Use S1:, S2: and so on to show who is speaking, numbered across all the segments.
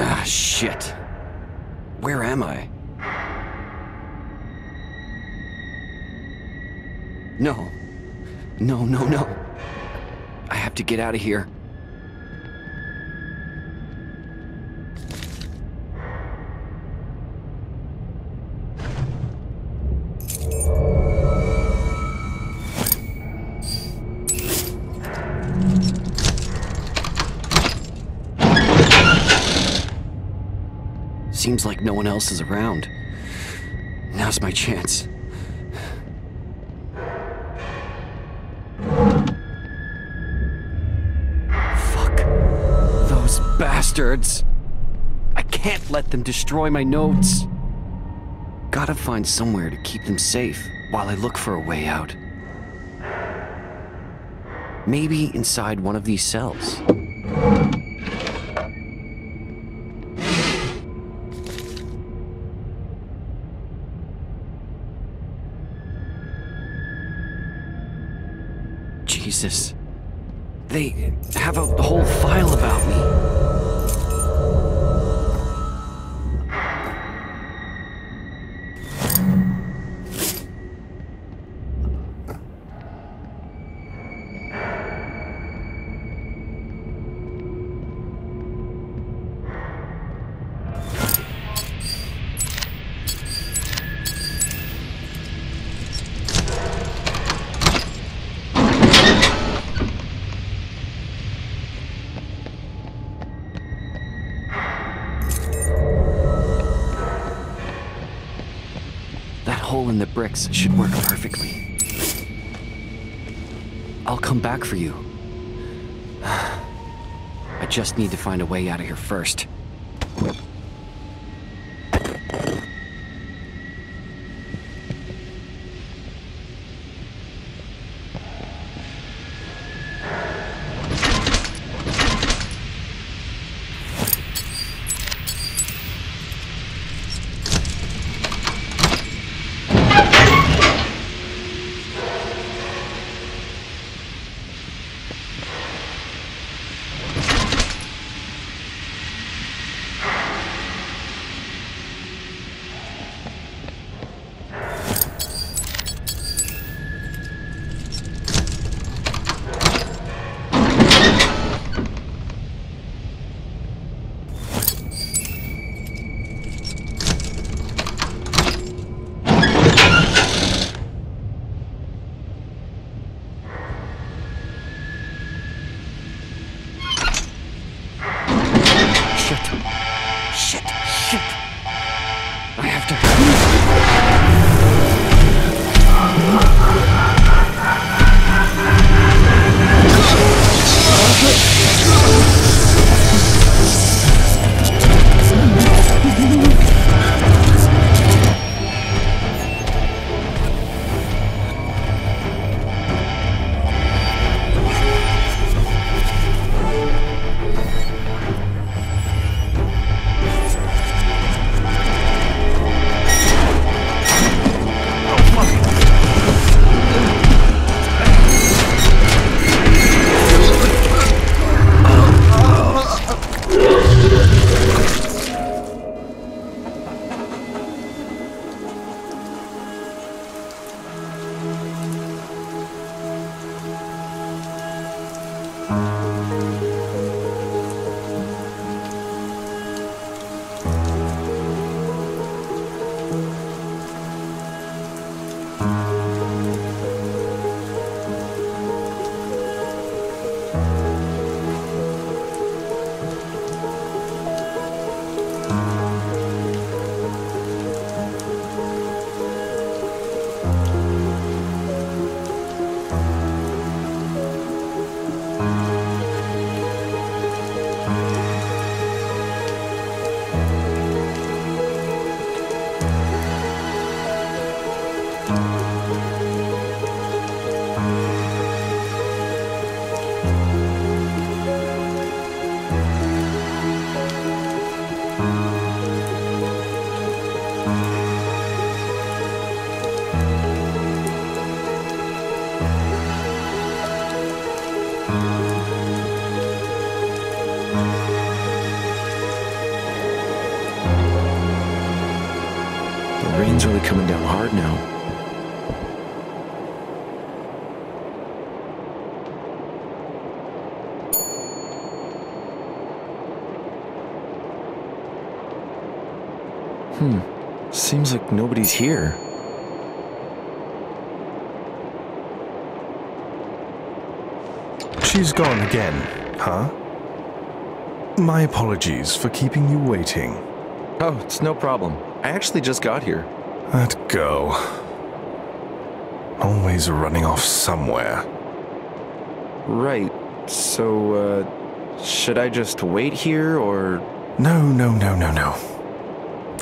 S1: Ah, shit. Where am I? No. No, no, no. I have to get out of here. Seems like no one else is around. Now's my chance. Fuck. Those bastards. I can't let them destroy my notes. Gotta find somewhere to keep them safe while I look for a way out. Maybe inside one of these cells. They have a whole file about me. Should work perfectly. I'll come back for you. I just need to find a way out of here first.
S2: Seems like nobody's here.
S3: She's gone again, huh? My apologies for keeping you waiting.
S2: Oh, it's no problem. I actually just got here.
S3: That girl. Always running off somewhere.
S2: Right. So, uh, should I just wait here or.
S3: No, no, no, no, no.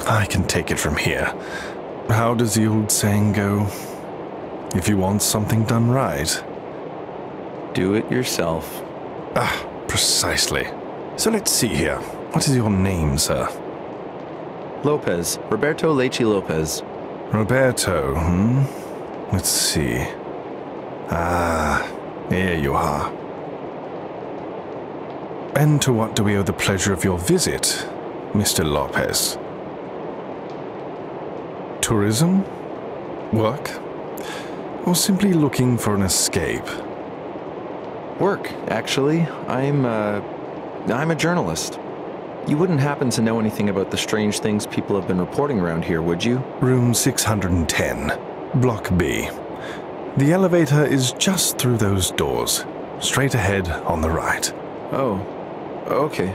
S3: I can take it from here. How does the old saying go? If you want something done right.
S2: Do it yourself.
S3: Ah, precisely. So let's see here. What is your name, sir?
S2: Lopes. Roberto Leite Lopes.
S3: Roberto, hmm? Let's see. Ah, here you are. And to what do we owe the pleasure of your visit, Mr. Lopes? Tourism? Work? Or simply looking for an escape?
S2: Work, actually. I'm, uh. I'm a journalist. You wouldn't happen to know anything about the strange things people have been reporting around here, would you?
S3: Room 610, Block B. The elevator is just through those doors, straight ahead on the right.
S2: Oh, okay.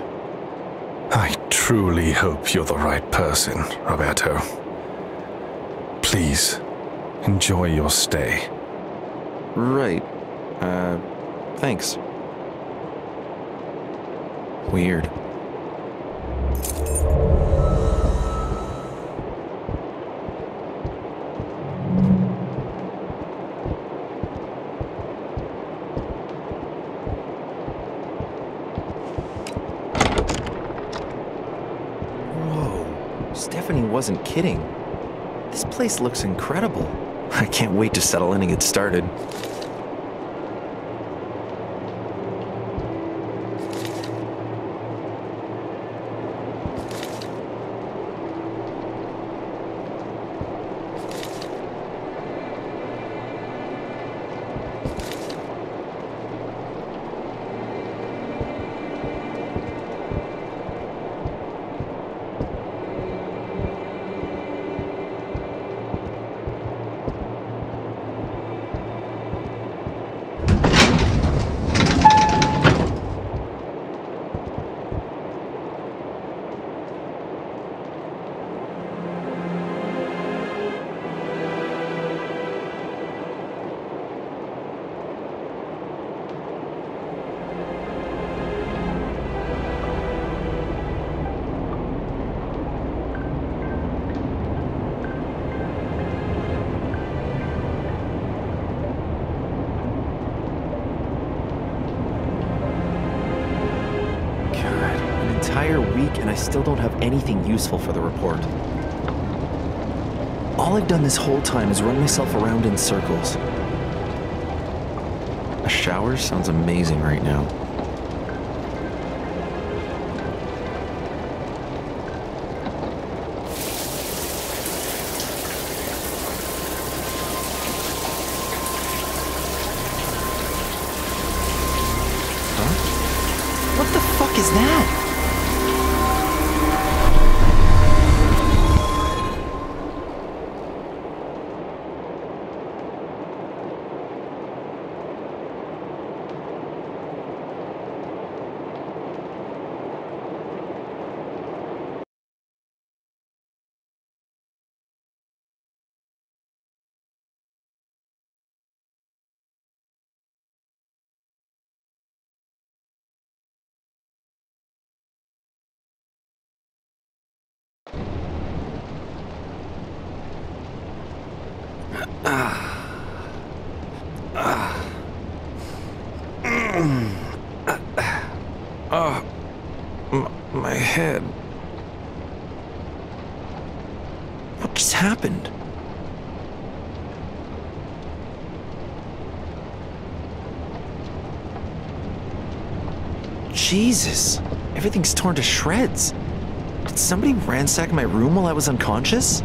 S3: I truly hope you're the right person, Roberto. Please, enjoy your stay.
S2: Right. Uh, thanks. Weird. Whoa, Stephanie wasn't kidding. Place looks incredible. I can't wait to settle in and get started. Useful for the report. All I've done this whole time is run myself around in circles. A shower sounds amazing right now. What the fuck is that?
S3: Ah, m- my head.
S2: What just happened? Jesus, everything's torn to shreds. Did somebody ransack my room while I was unconscious?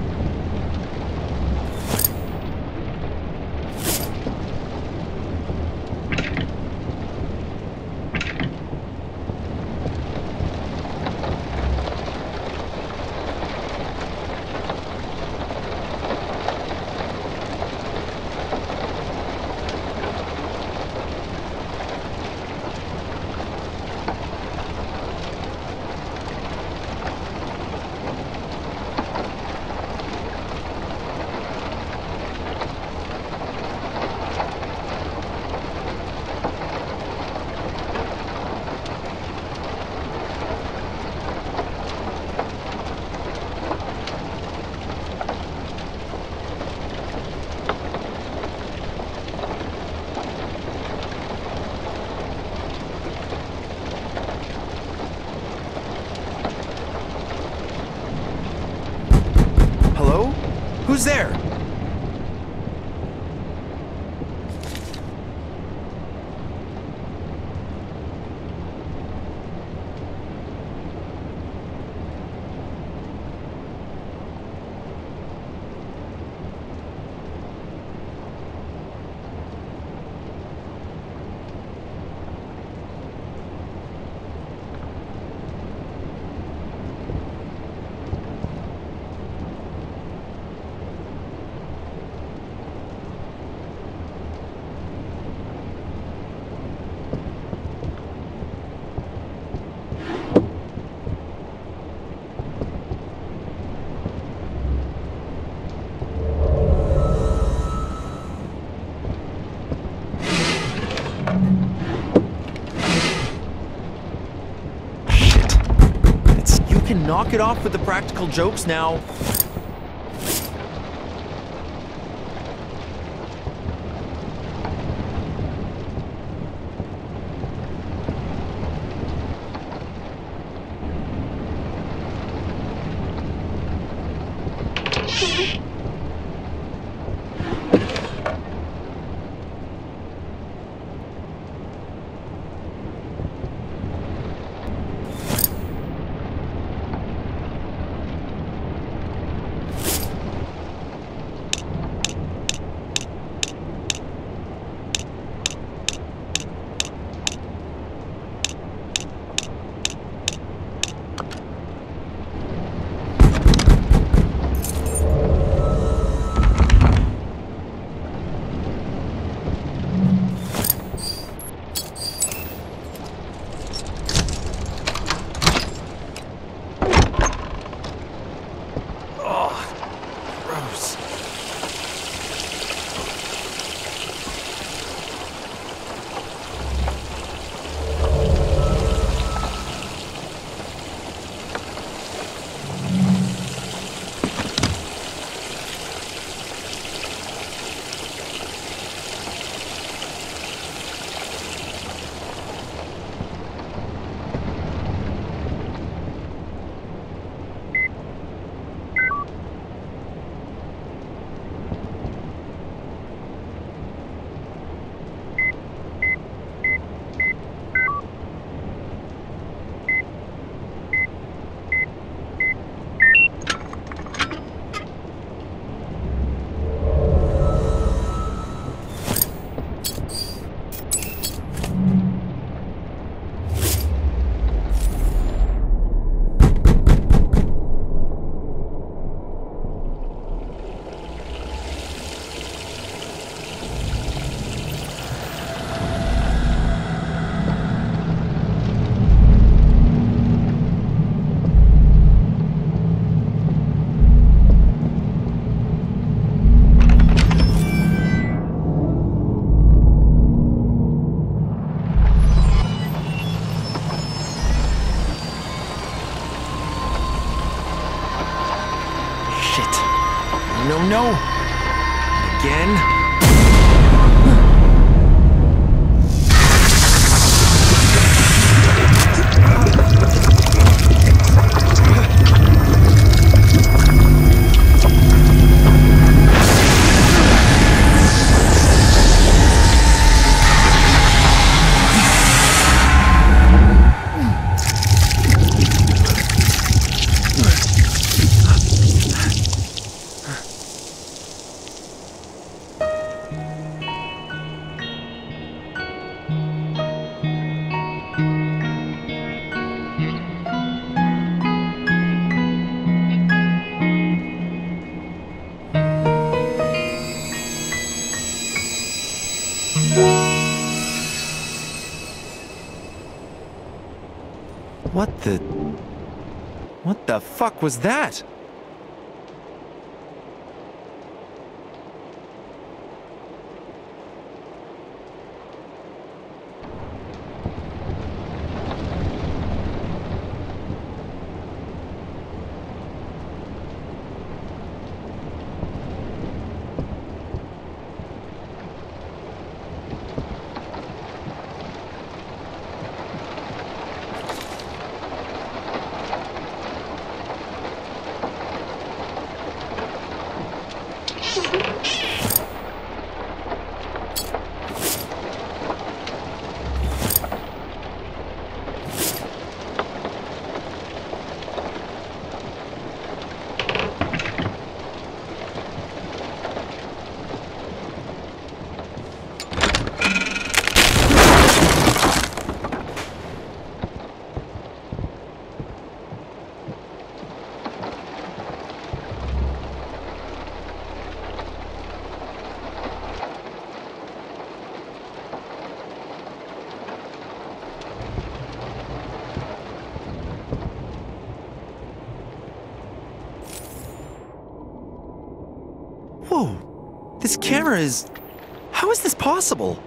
S2: Knock it off with the practical jokes now. Fuck was that? Whoa! This is. How is this possible?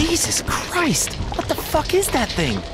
S2: Jesus Christ! What the fuck is that thing?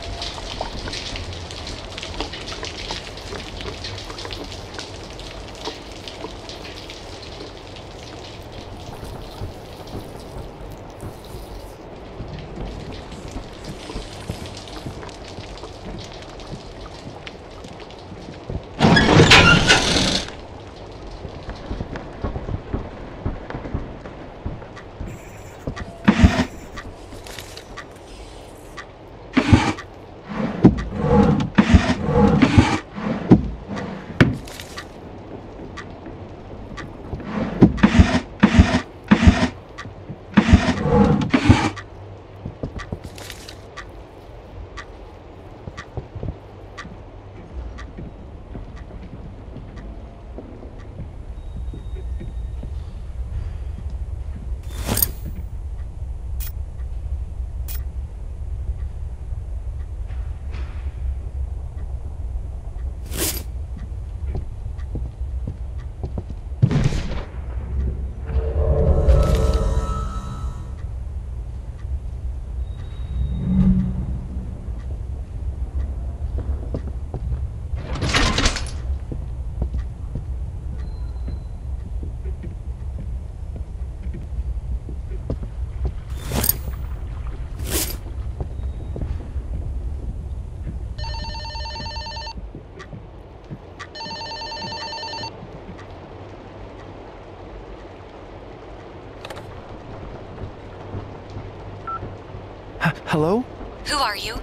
S2: Hello?
S4: Who are you?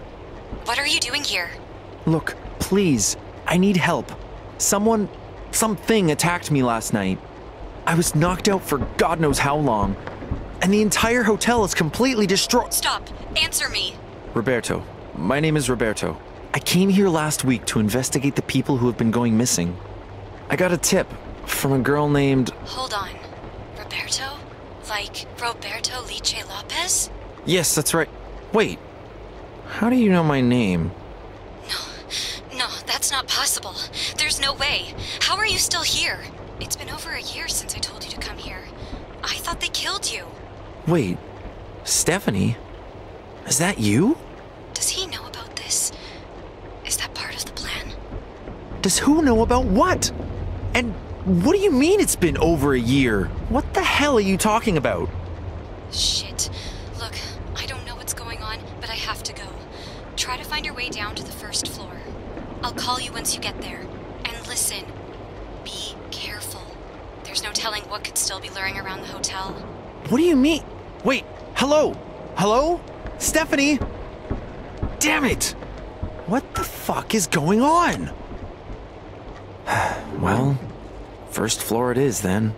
S4: What are you doing here?
S2: Look, please, I need help. Someone, something attacked me last night. I was knocked out for God knows how long, and the entire hotel is completely destroyed.
S4: Stop. Answer me.
S2: Roberto. My name is Roberto. I came here last week to investigate the people who have been going missing. I got a tip from a girl named.
S4: Hold on. Roberto? Like Roberto Leite Lopes?
S2: Yes, that's right. Wait. How do you know my name?
S4: No, no, that's not possible. There's no way. How are you still here? It's been over a year since I told you to come here. I thought they killed you.
S2: Wait. Stephanie? Is that you?
S4: Does he know about this? Is that part of the plan?
S2: Does who know about what? And what do you mean it's been over a year? What the hell are you talking about?
S4: Shit. Look, I don't know what's going on, but I have to go. Try to find your way down to the first floor. I'll call you once you get there. And listen, be careful. There's no telling what could still be luring around the hotel.
S2: What do you mean? Wait, hello? Hello? Stephanie? Damn it! What is going on? well, first floor it is then.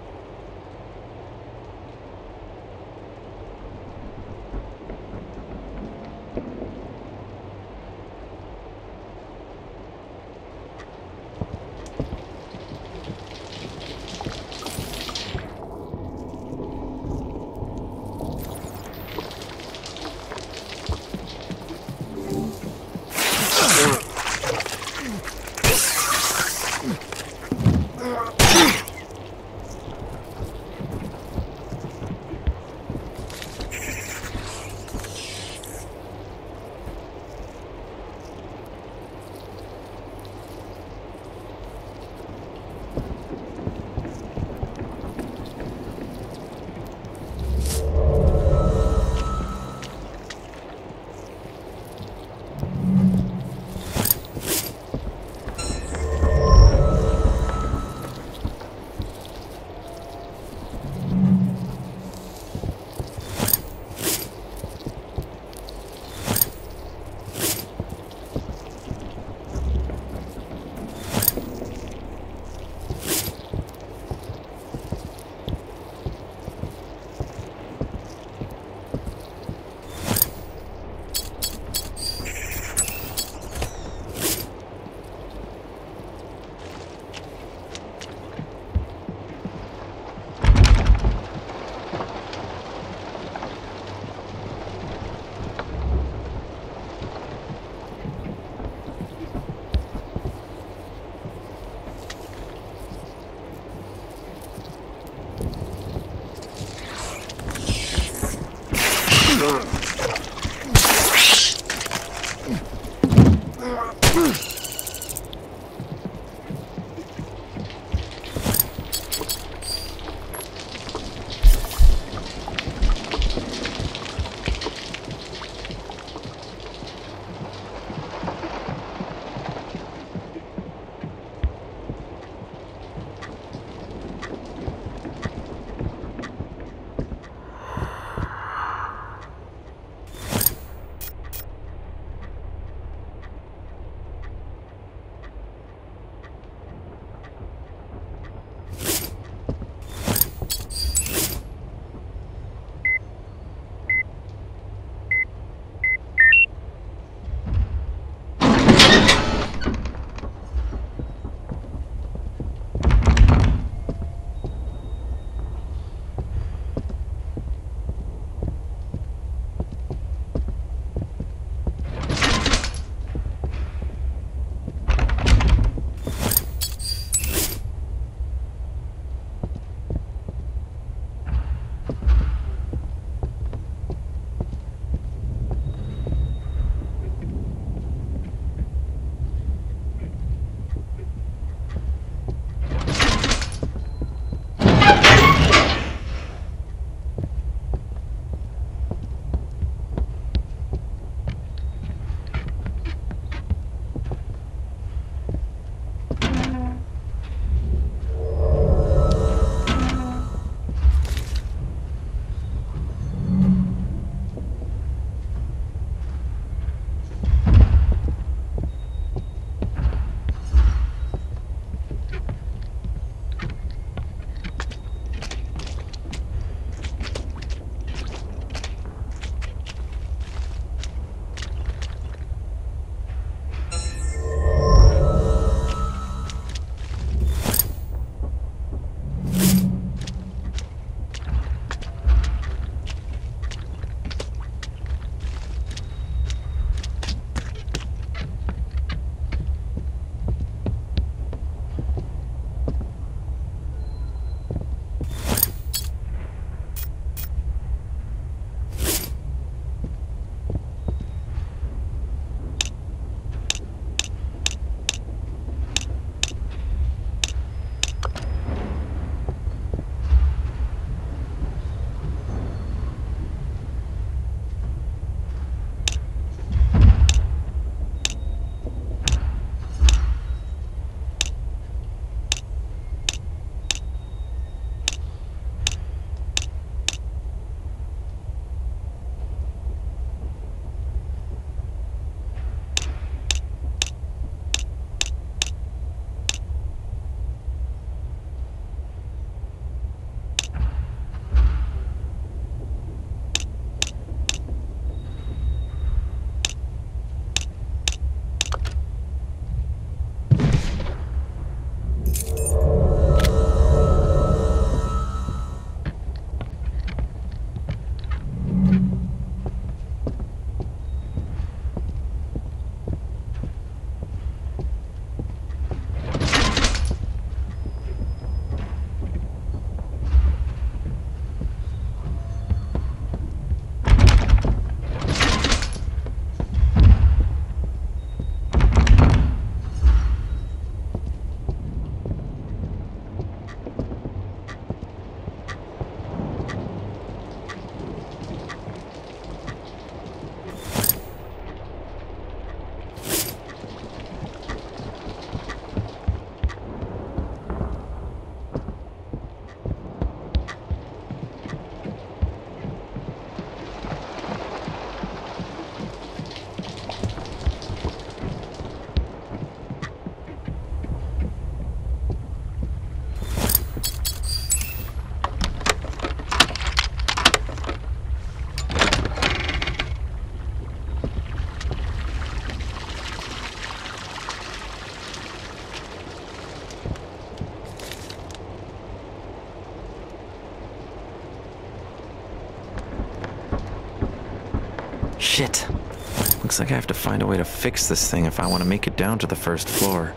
S2: Shit. Looks like I have to find a way to fix this thing if I want to make it down to the first floor.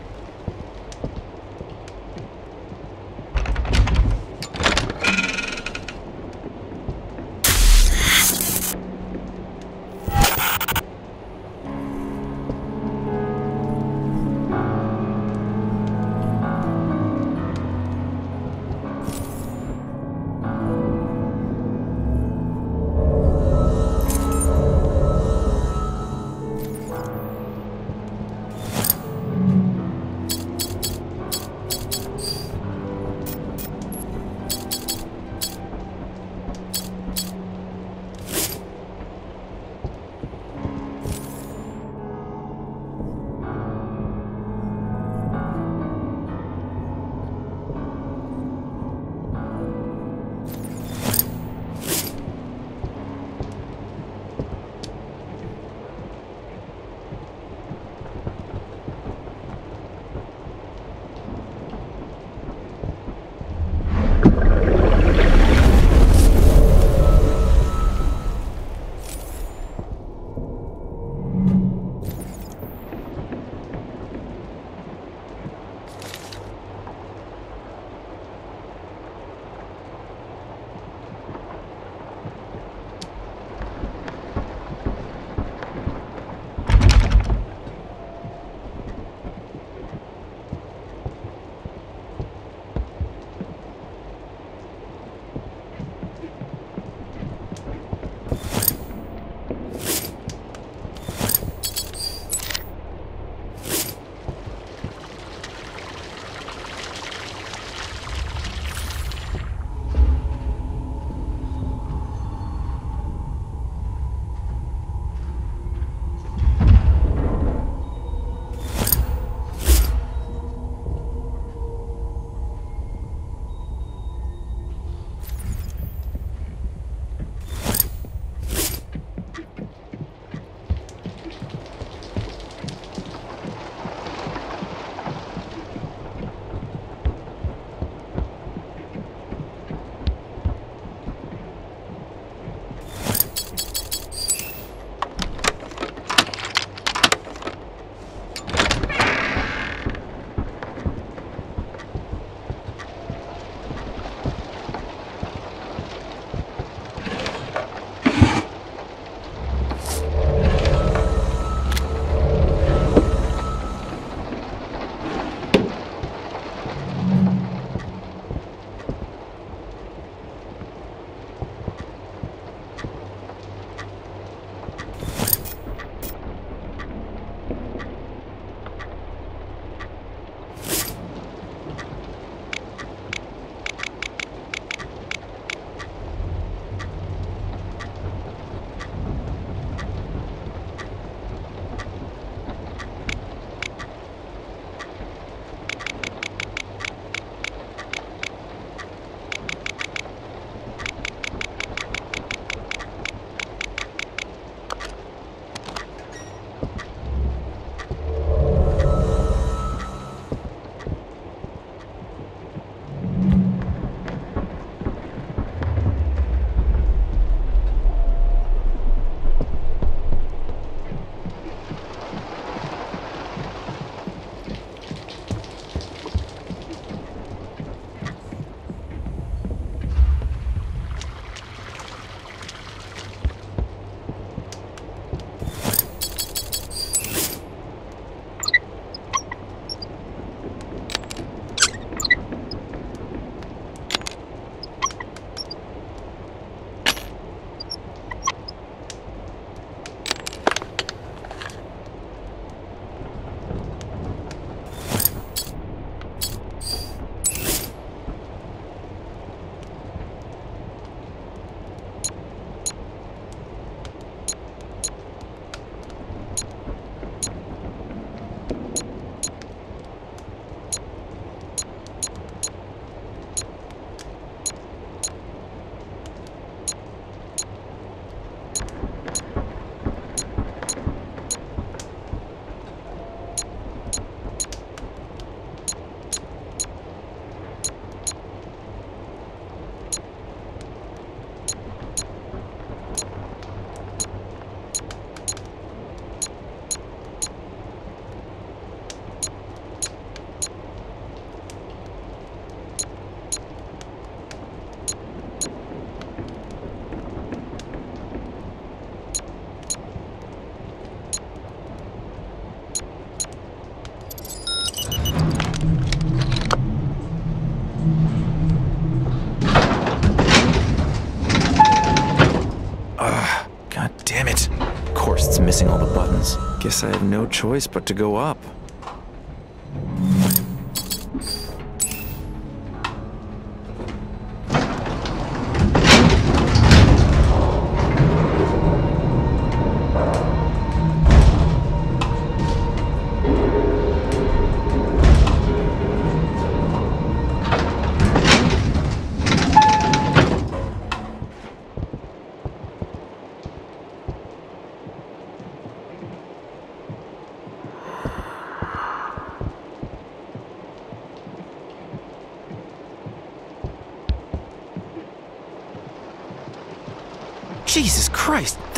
S2: Guess I have no choice but to go up.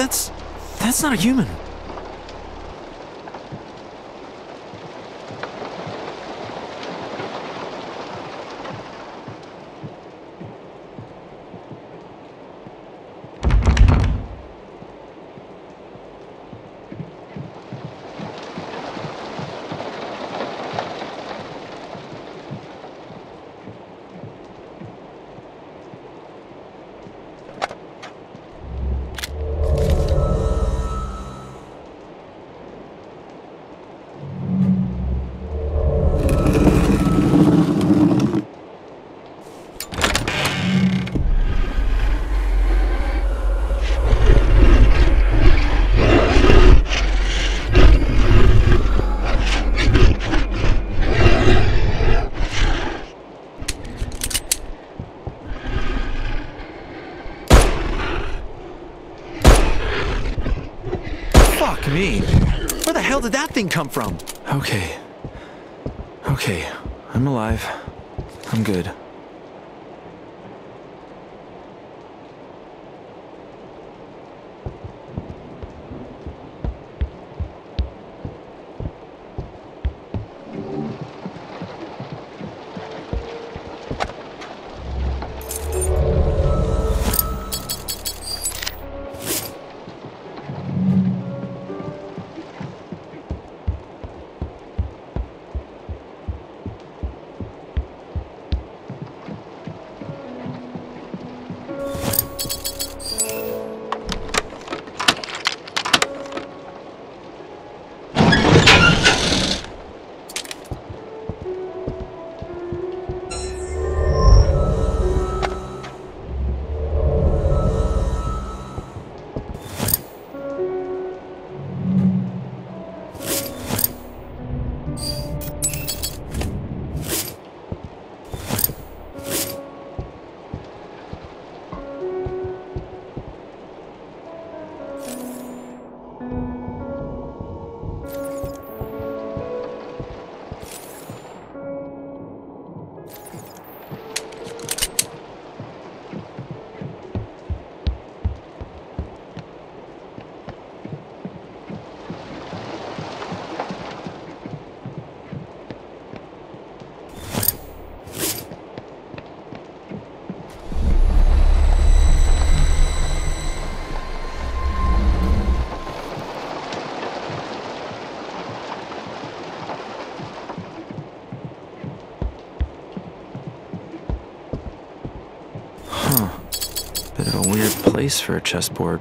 S2: That's. that's not a human. Fuck me. Where the hell did that thing come from? Okay. Okay. I'm alive. I'm good. Place for a chessboard.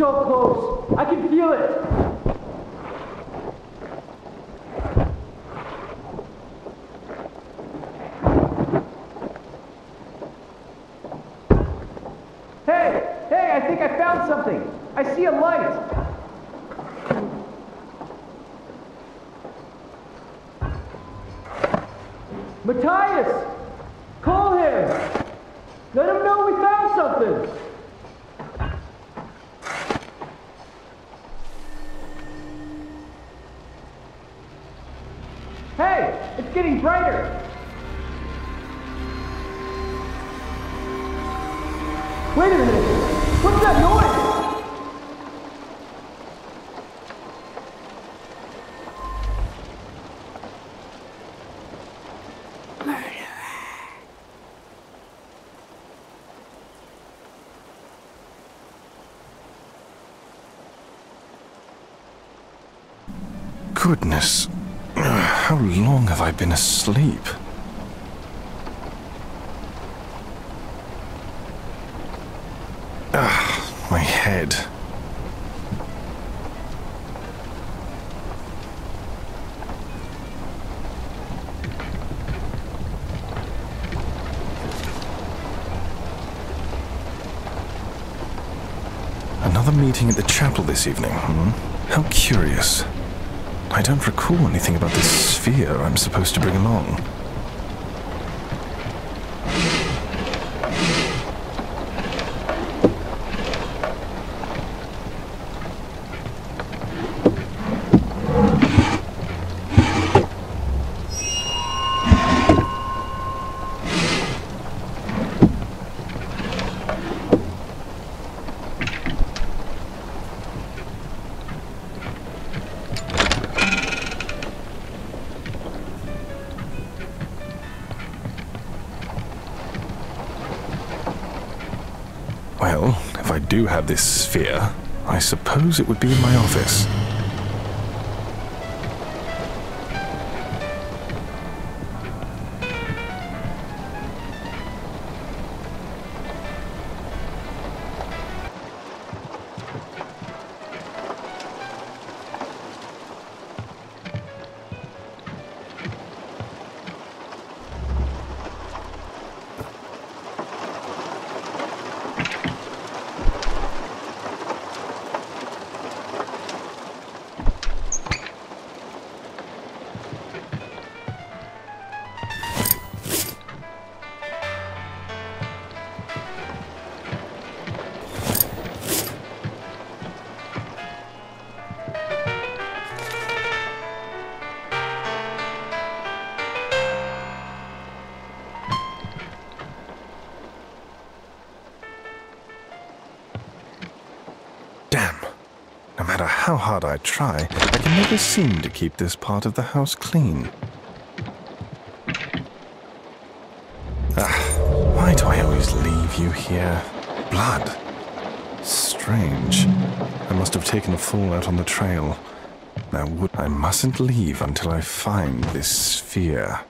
S5: We're Wait a minute! What's that noise?
S3: Goodness. How long have I been asleep? Ah, my head. Another meeting at the chapel this evening, hmm? How curious. I don't recall anything about this sphere I'm supposed to bring along. Have this sphere, I suppose it would be in my office. Try, I can never seem to keep this part of the house clean. Ah, why do I always leave you here? Blood. Strange. I must have taken a fall out on the trail. Now, I mustn't leave until I find this sphere.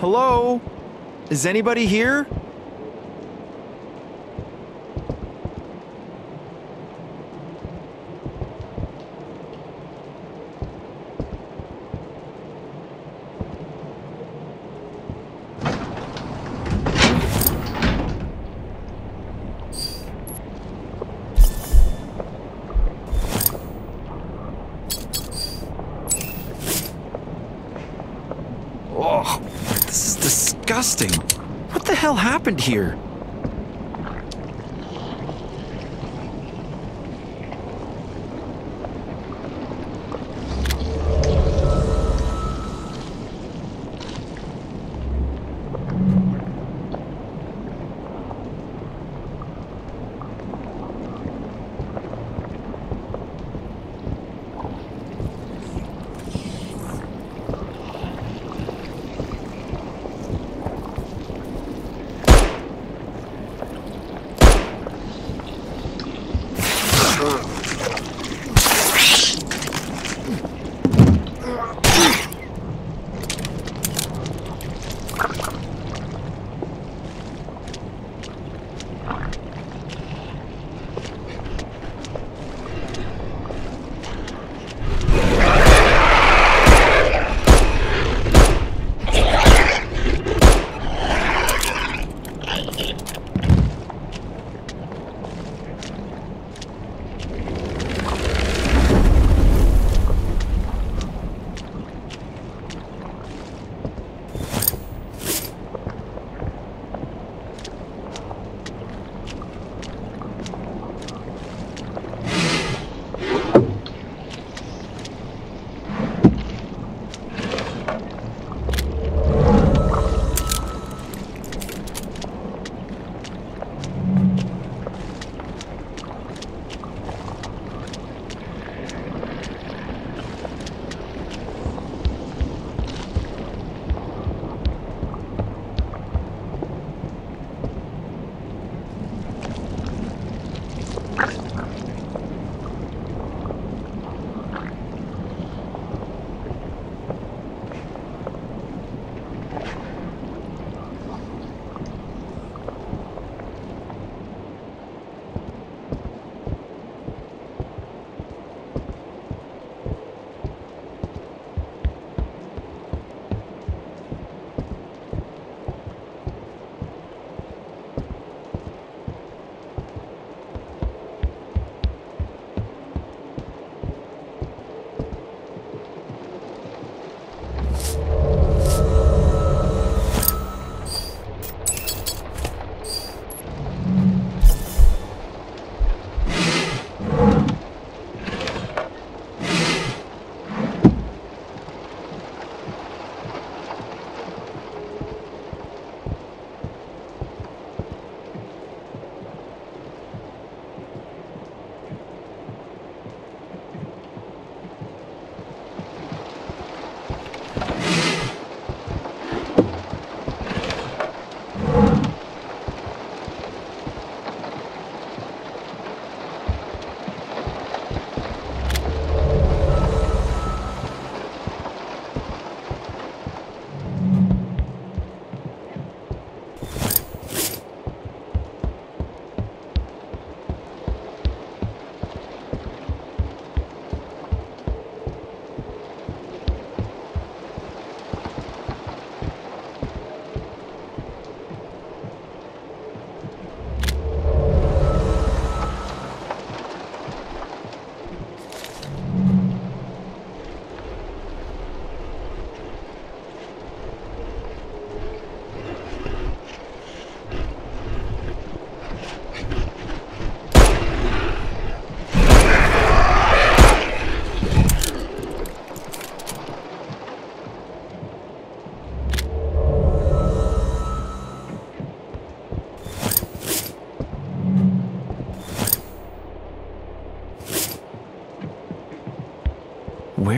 S2: Hello? Is anybody here? Oh. This is disgusting. What the hell happened here?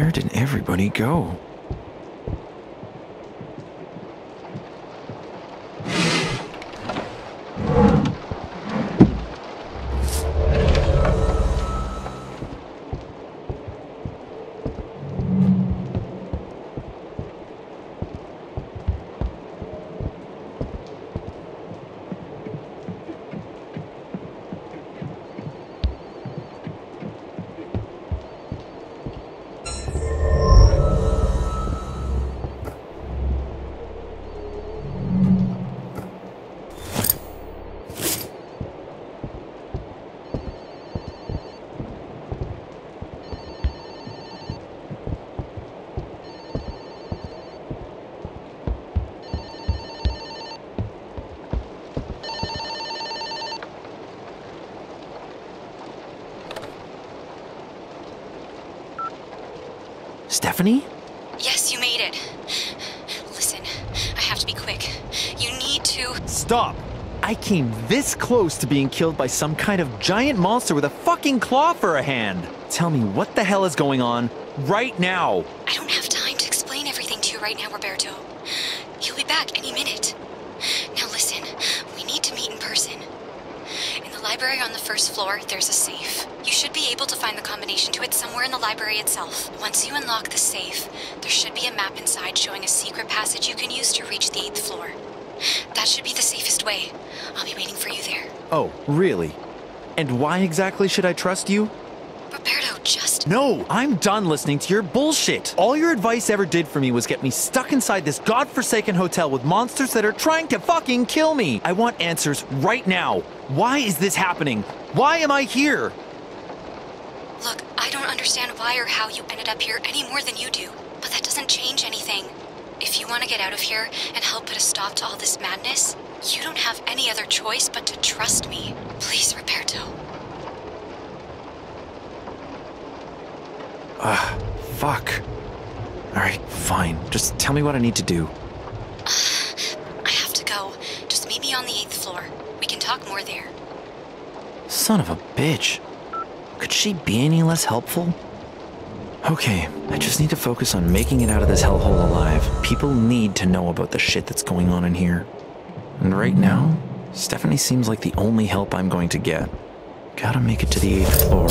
S2: Where did everybody go? Came this close to being killed by some kind of giant monster with a fucking claw for a hand. Tell me what the hell is going on right now.
S4: I don't have time to explain everything to you right now, Roberto. He'll be back any minute. Now listen, we need to meet in person. In the library on the first floor, there's a safe. You should be able to find the combination to it somewhere in the library itself. Once you unlock the safe, there should be a map inside showing a secret passage you can use to reach the eighth floor. That should be the safest way. I'll be waiting for you there.
S2: Oh, really? And why exactly should I trust you?
S4: Roberto, just.
S2: No, I'm done listening to your bullshit. All your advice ever did for me was get me stuck inside this godforsaken hotel with monsters that are trying to fucking kill me. I want answers right now. Why is this happening? Why am I here?
S4: Look, I don't understand why or how you ended up here any more than you do, but that doesn't change anything. If you want to get out of here and help put a stop to all this madness, you don't have any other choice but to trust me. Please, Roberto.
S2: Ah, fuck. Alright, fine. Just tell me what I need to do.
S4: I have to go. Just meet me on the eighth floor. We can talk more there.
S2: Son of a bitch. Could she be any less helpful? Okay, I just need to focus on making it out of this hellhole alive. People need to know about the shit that's going on in here. And right now, Stephanie seems like the only help I'm going to get. Gotta make it to the eighth floor.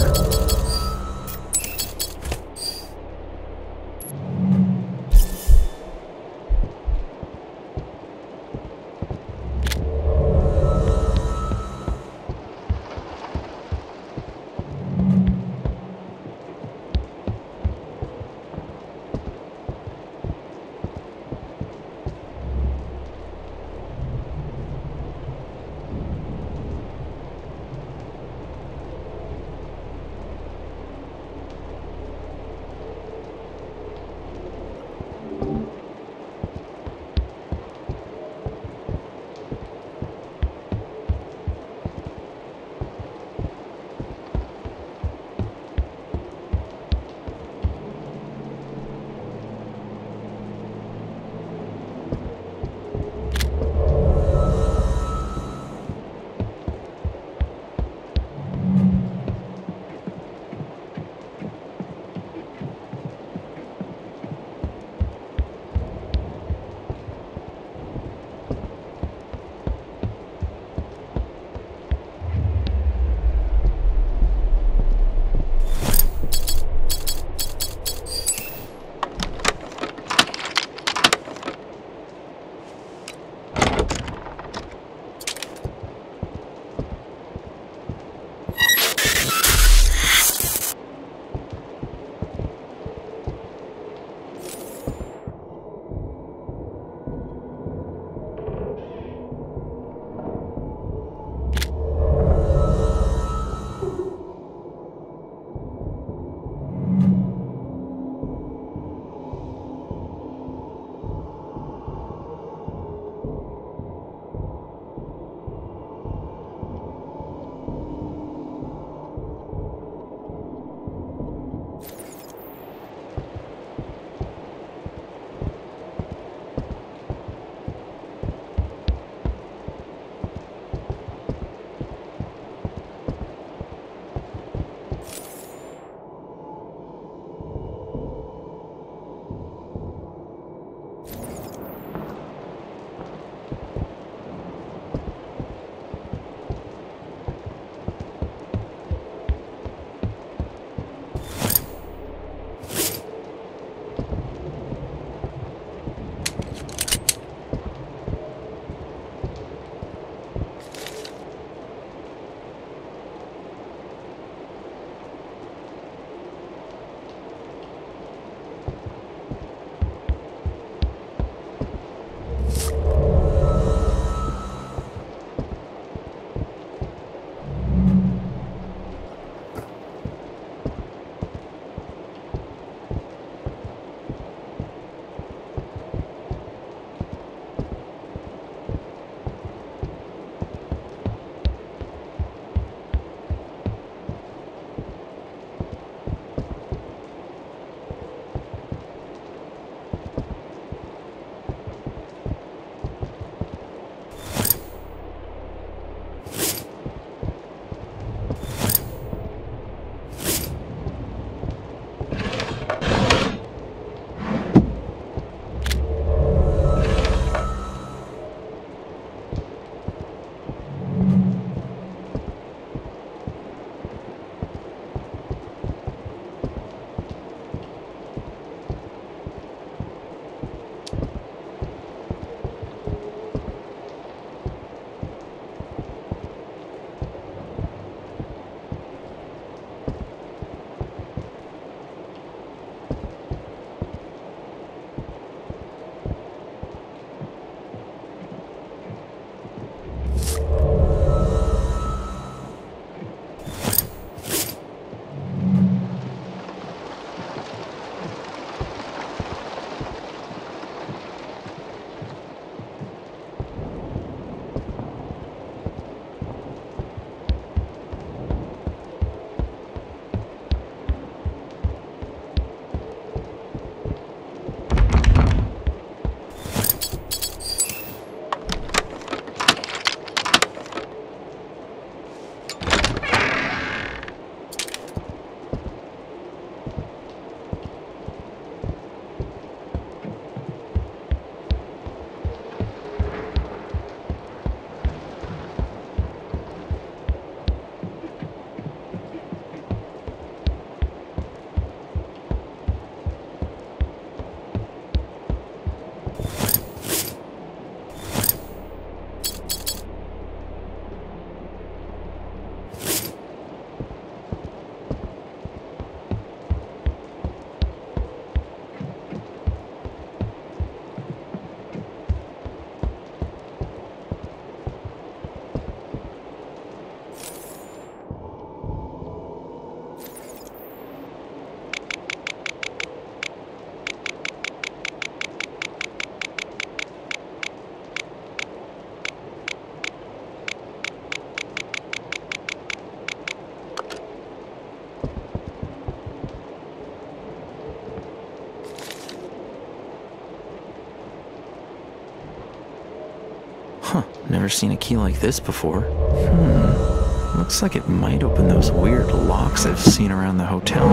S2: Never seen a key like this before. Hmm. Looks like it might open those weird locks I've seen around the hotel.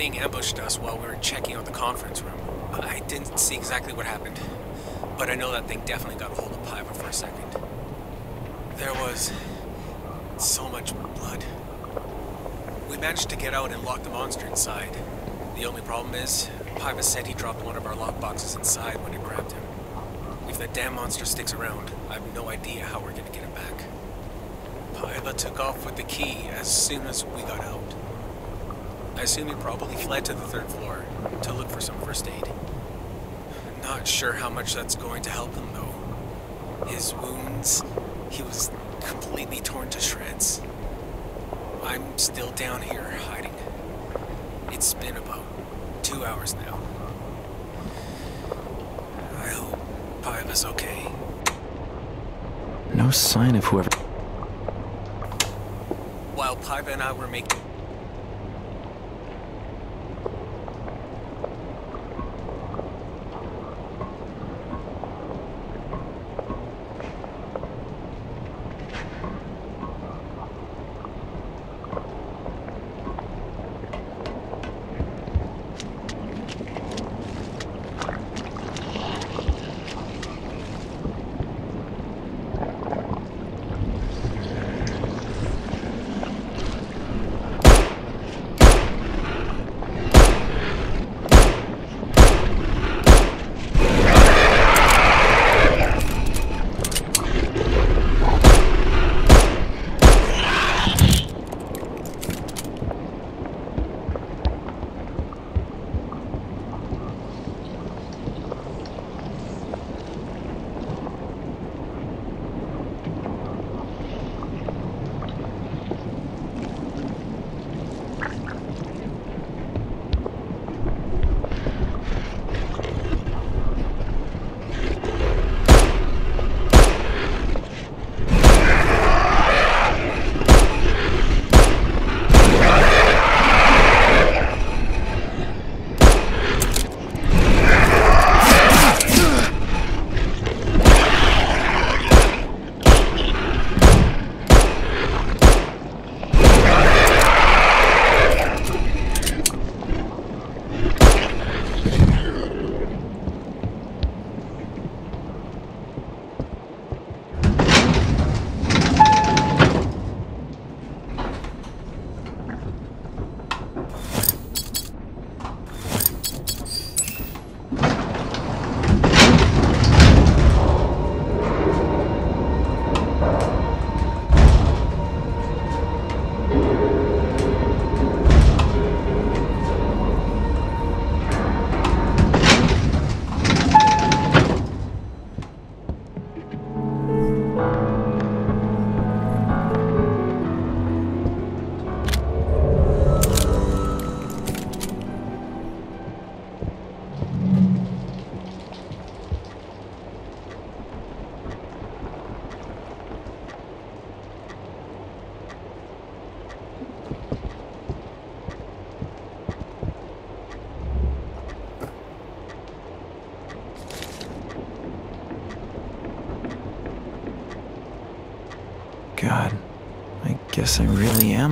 S6: Thing ambushed us while we were checking out the conference room. I didn't see exactly what happened, but I know that thing definitely got hold of Paiva for a second. There was so much blood. We managed to get out and lock the monster inside. The only problem is, Paiva said he dropped one of our lockboxes inside when it grabbed him. If that damn monster sticks around, I have no idea how we're gonna get him back. Paiva took off with the key as soon as we got out. I assume he probably fled to the third floor to look for some first aid. Not sure how much that's going to help him, though. His wounds, he was completely torn to shreds. I'm still down here hiding. It's been about two hours now. I hope Paiva's okay.
S2: No sign of whoever.
S6: While Paiva and I were making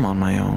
S2: on my own.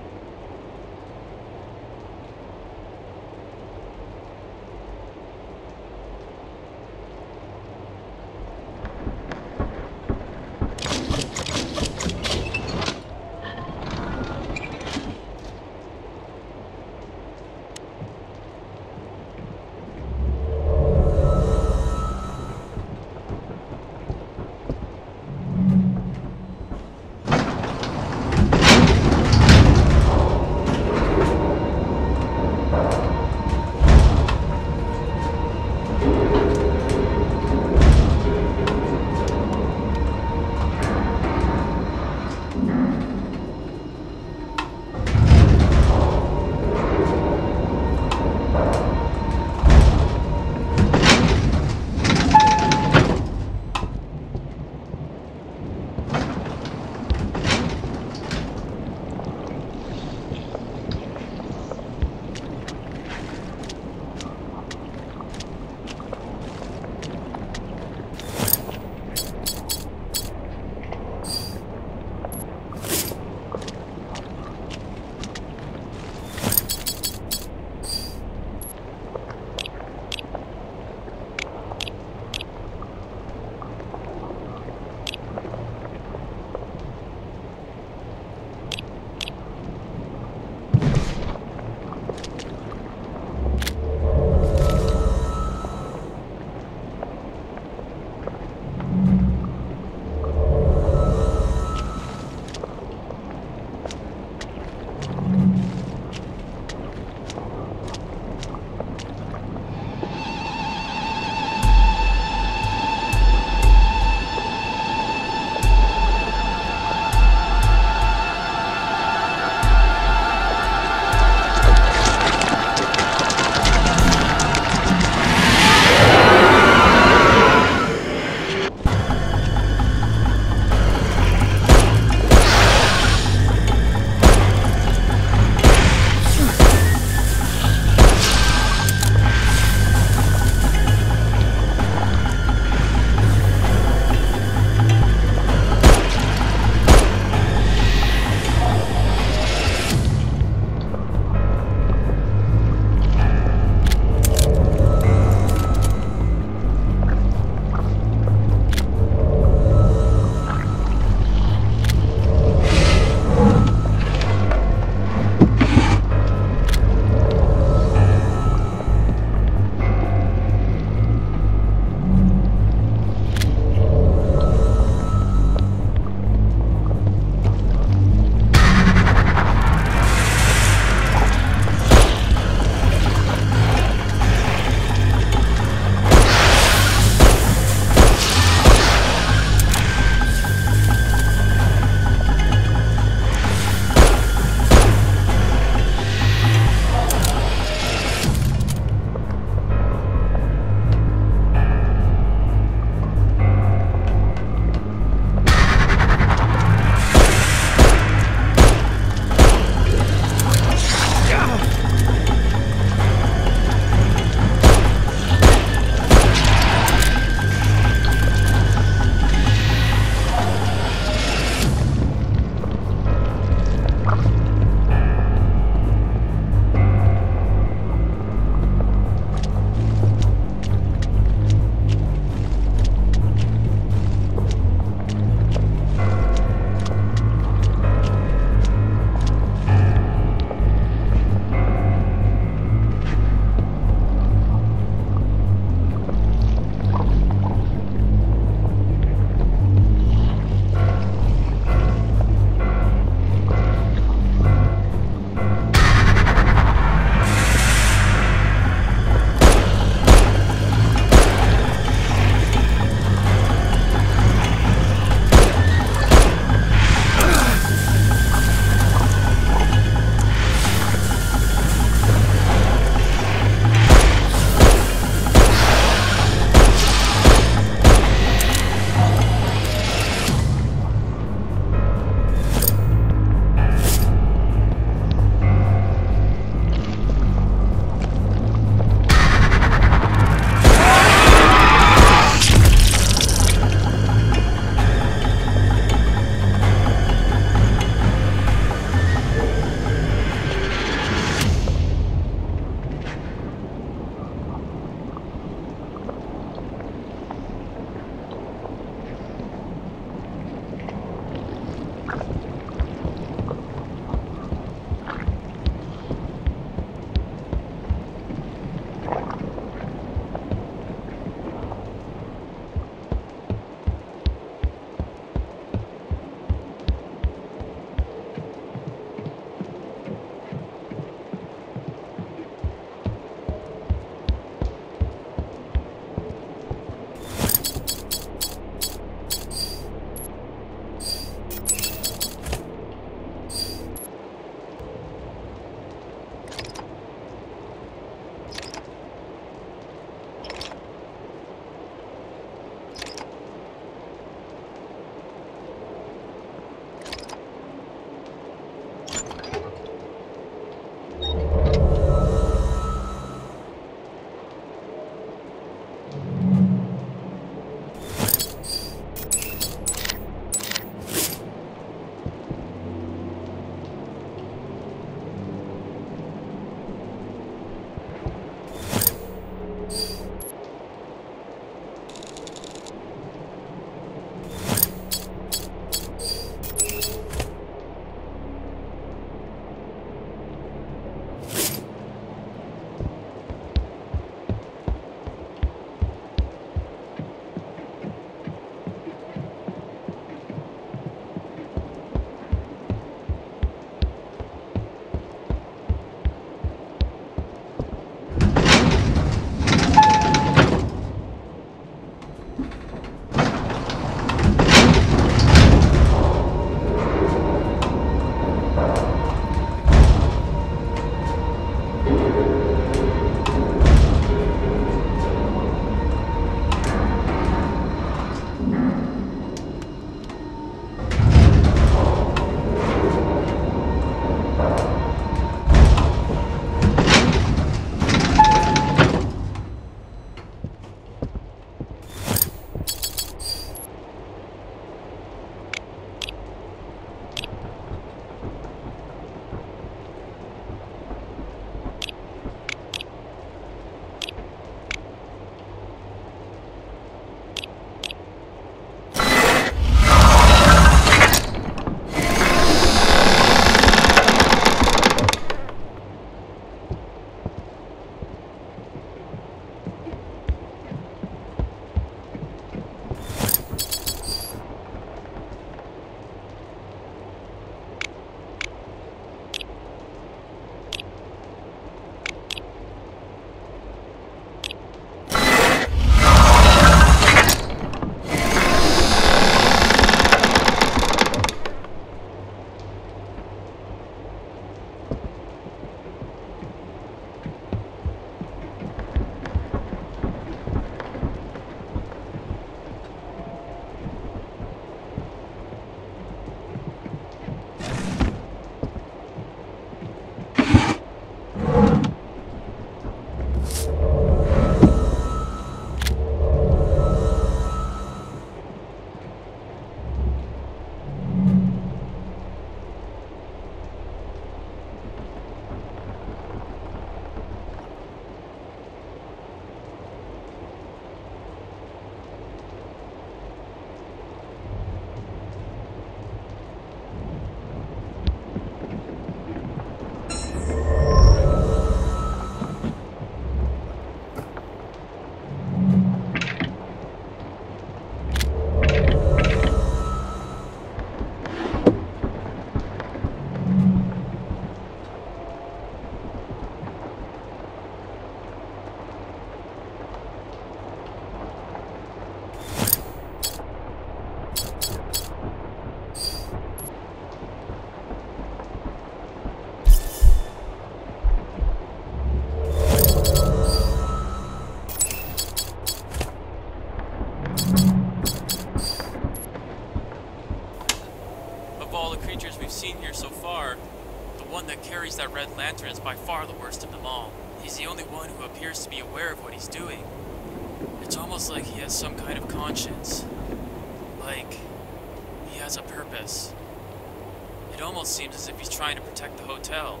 S7: Hotel.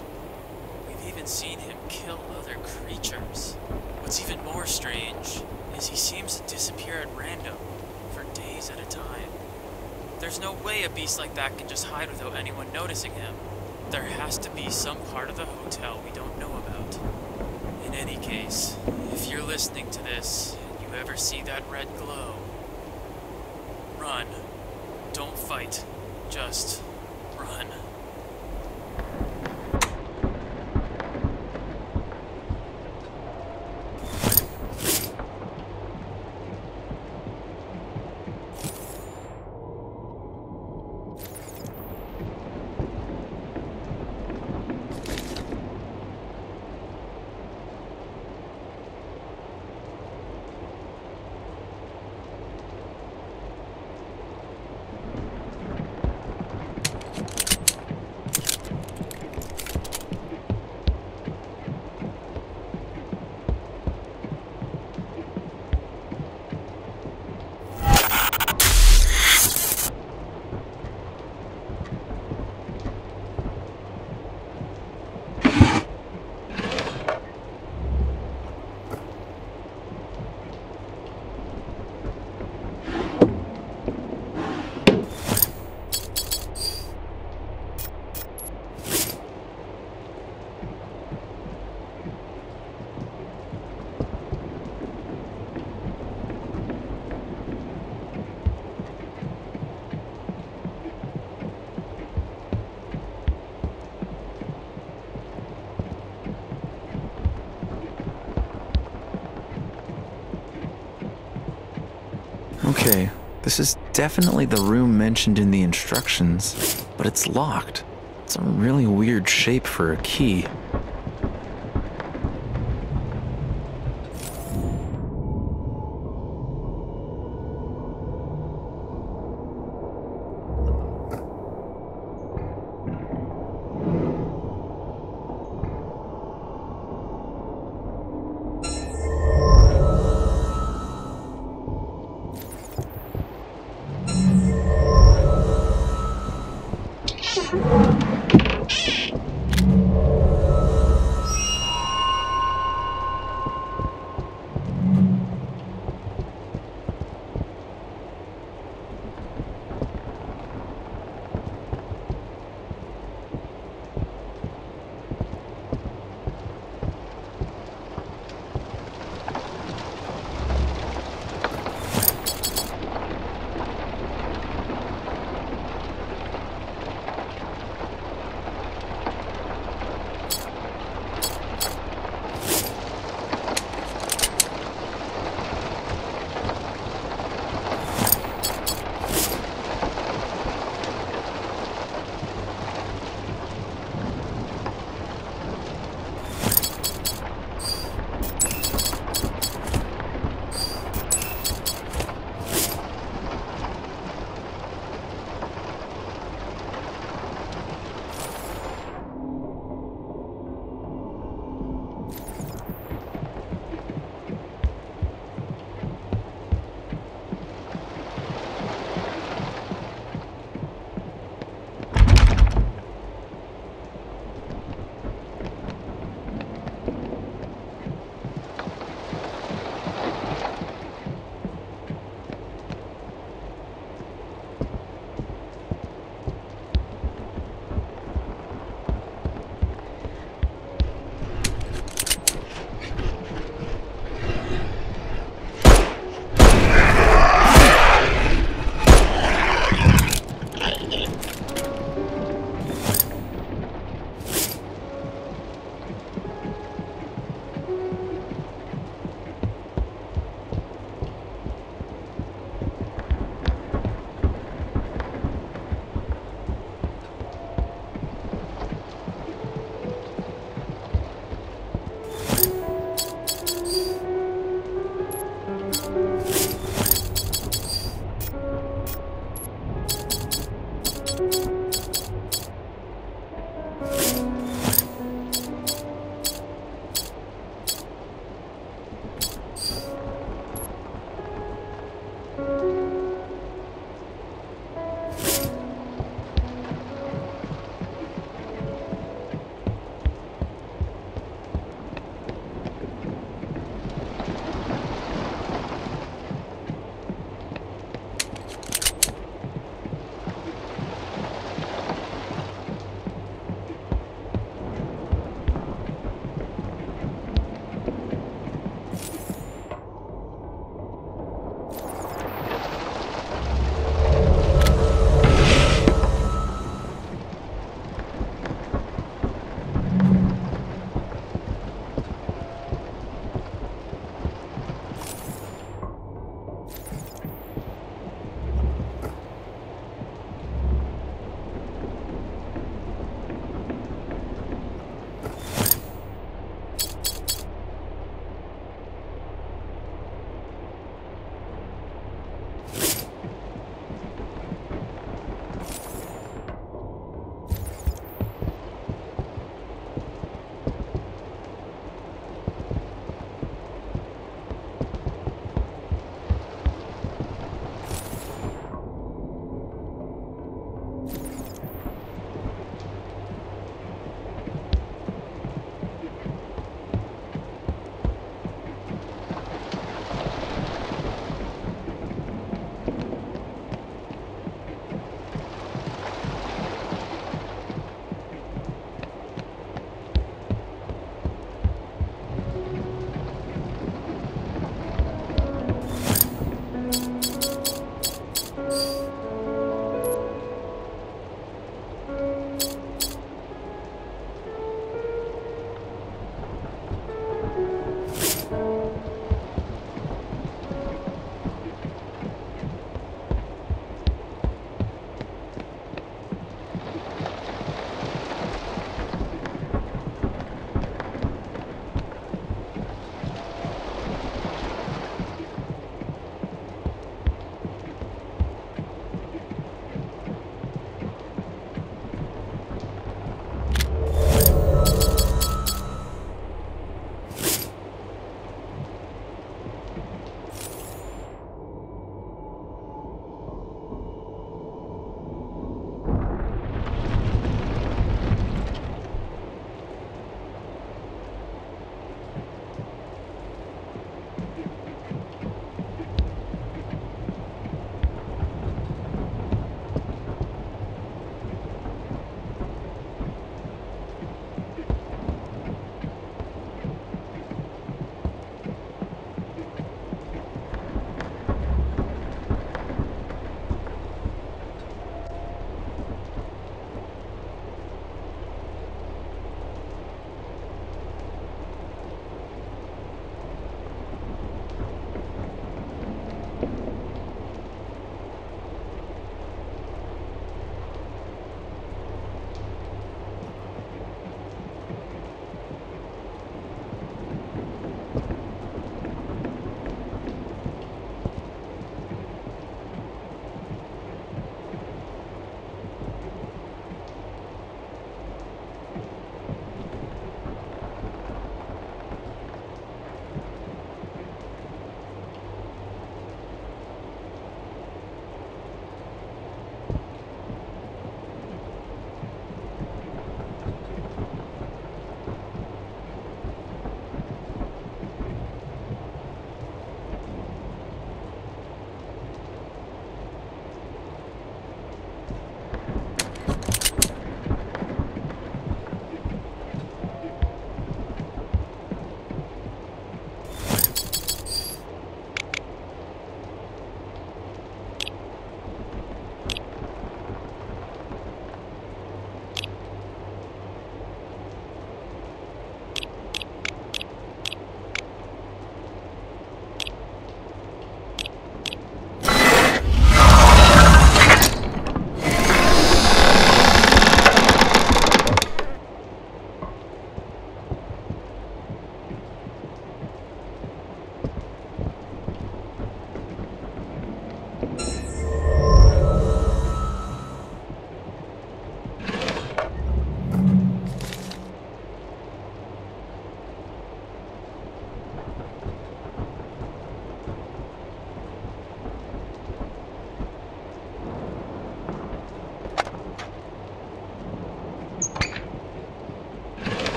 S7: We've even seen him kill other creatures. What's even more strange is he seems to disappear at random for days at a time. There's no way a beast like that can just hide without anyone noticing him. There has to be some part of the hotel we don't know about. In any case, if you're listening to this and you ever see that red glow, run. Don't fight. Just run.
S2: Okay, this is definitely the room mentioned in the instructions, but it's locked. It's a really weird shape for a key.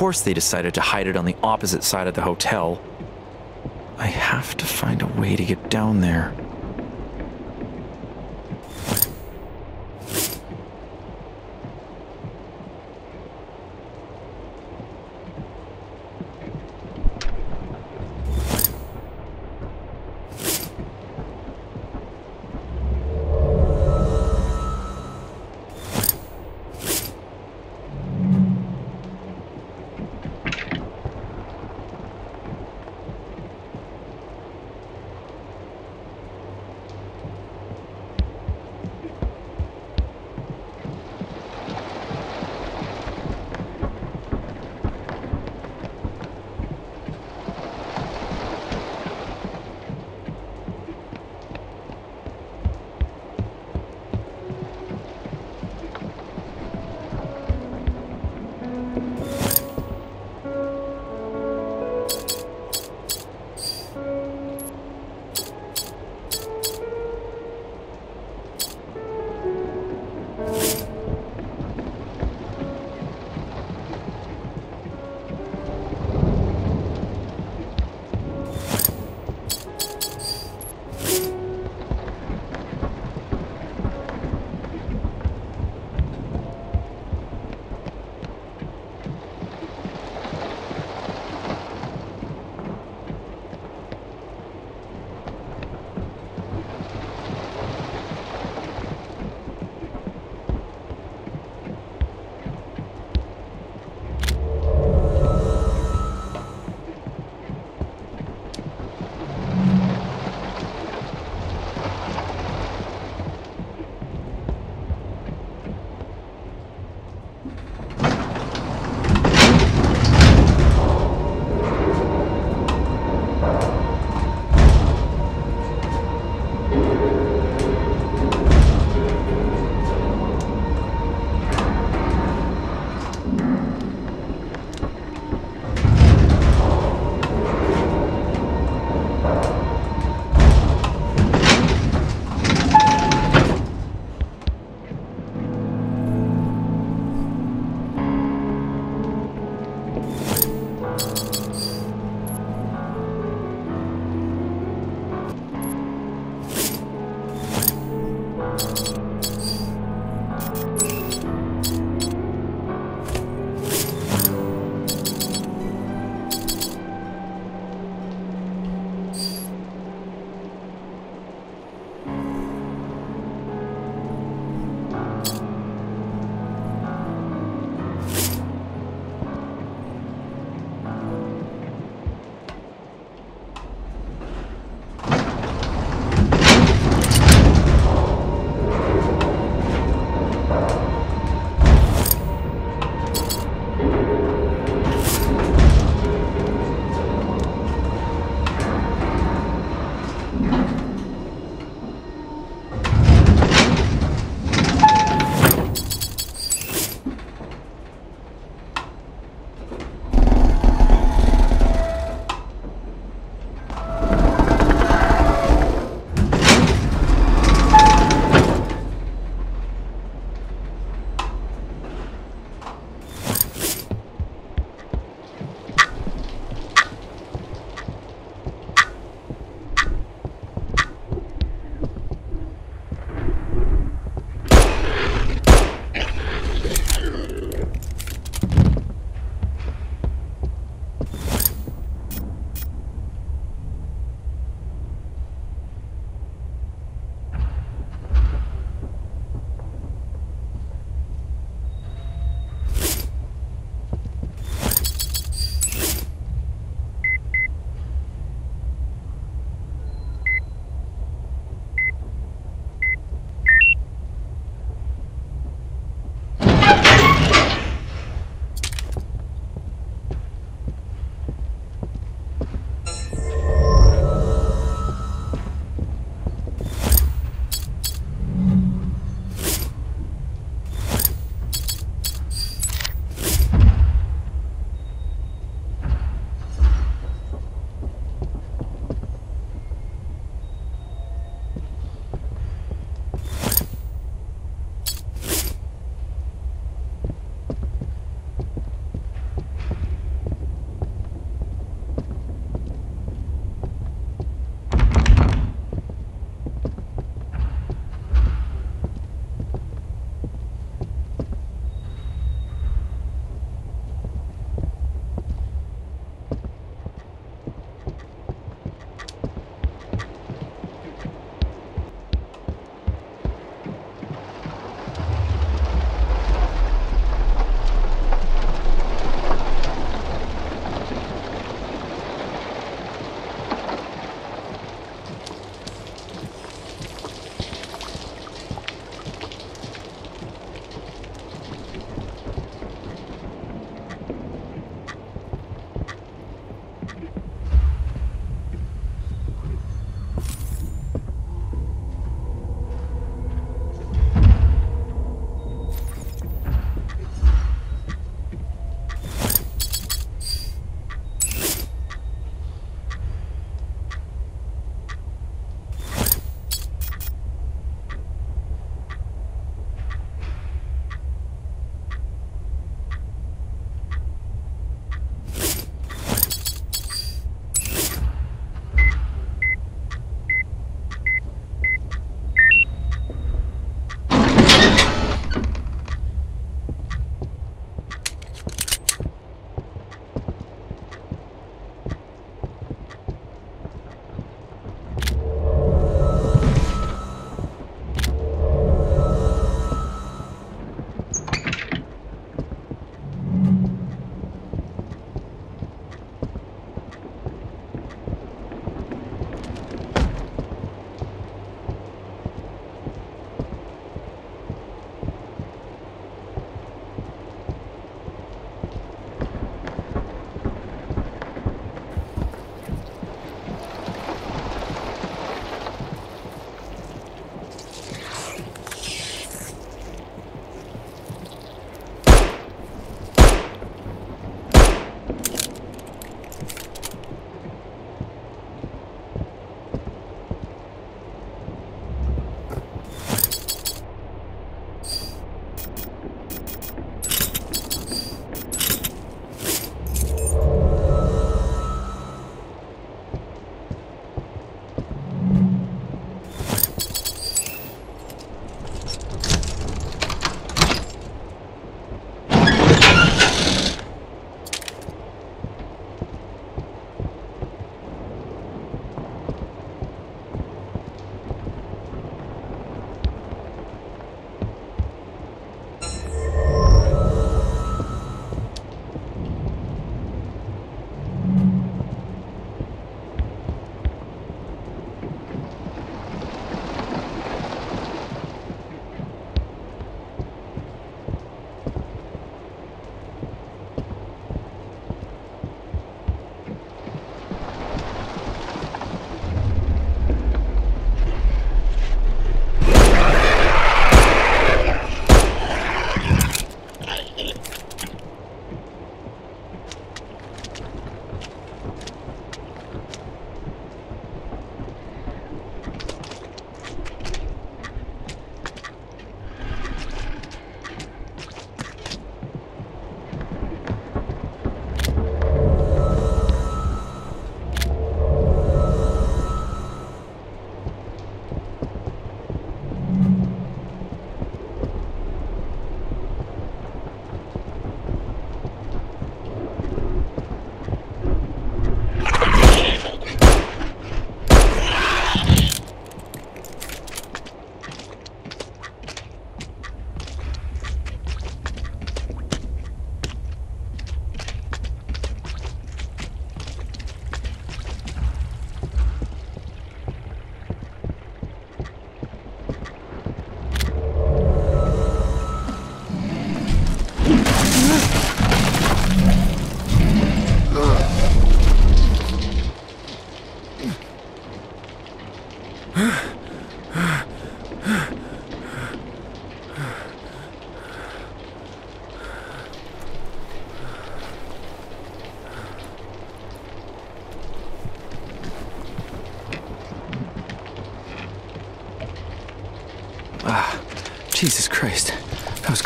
S2: Course they decided to hide it on the opposite side of the hotel. I have to find a way to get down there.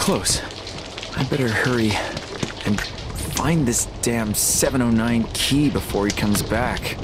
S2: Close. I better hurry and find this damn 709 key before he comes back.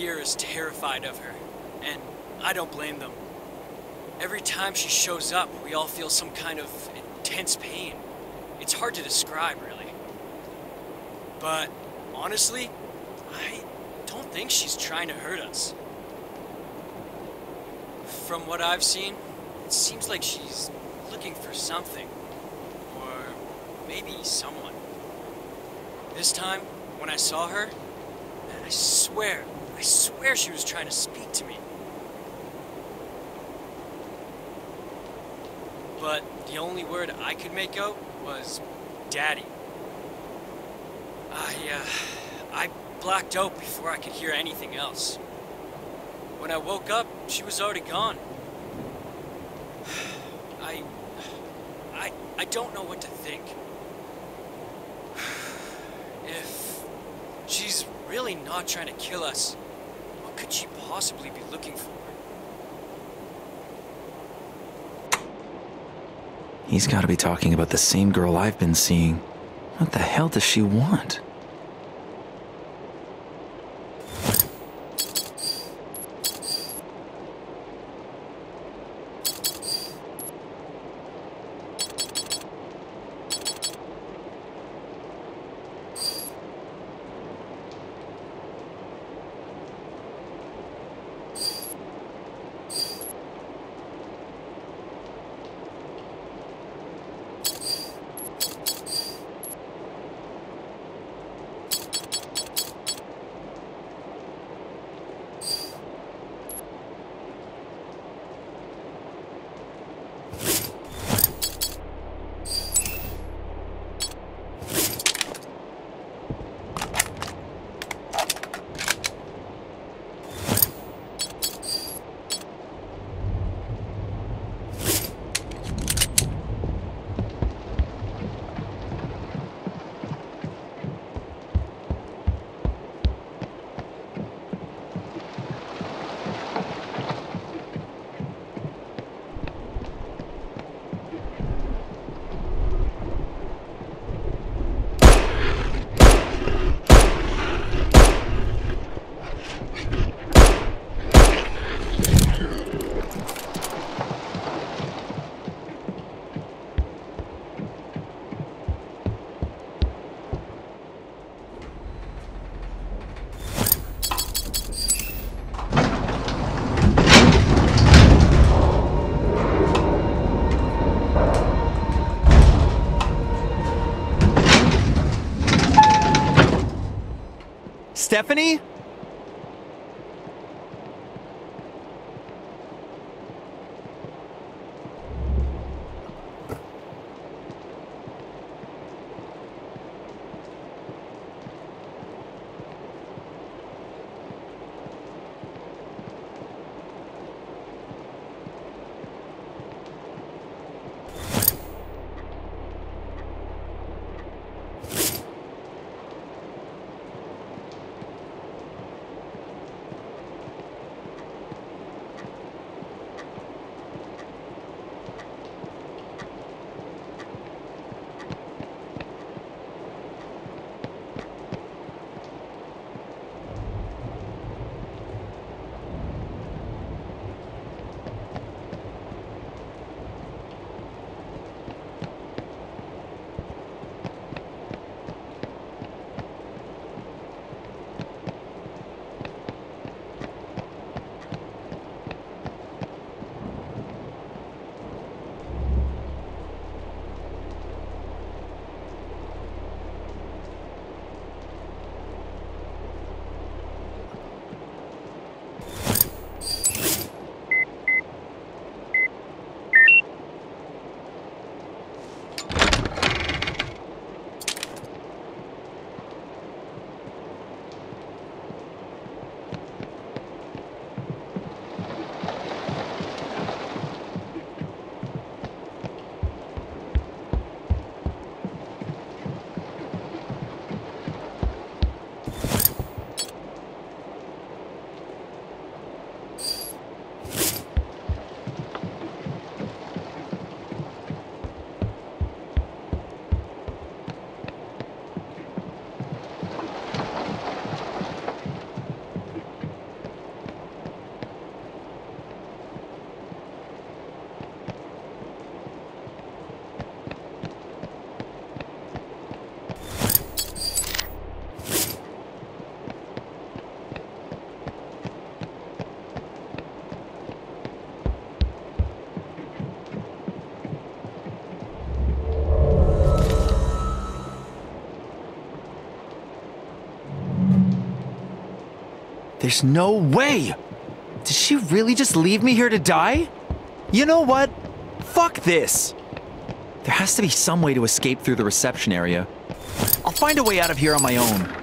S8: Here is terrified of her, and I don't blame them. Every time she shows up, we all feel some kind of intense pain. It's hard to describe, really. But honestly, I don't think she's trying to hurt us. From what I've seen, it seems like she's looking for something. Or maybe someone. This time, when I saw her, I swear, I swear she was trying to speak to me. But the only word I could make out was daddy. I, uh, I blacked out before I could hear anything else. When I woke up, she was already gone. I, I, I don't know what to think. If she's really not trying to kill us, possibly be looking for?
S2: He's got to be talking about the same girl I've been seeing. What the hell does she want? Stephanie? There's no way! Did she really just leave me here to die? You know what? Fuck this! There has to be some way to escape through the reception area. I'll find a way out of here on my own.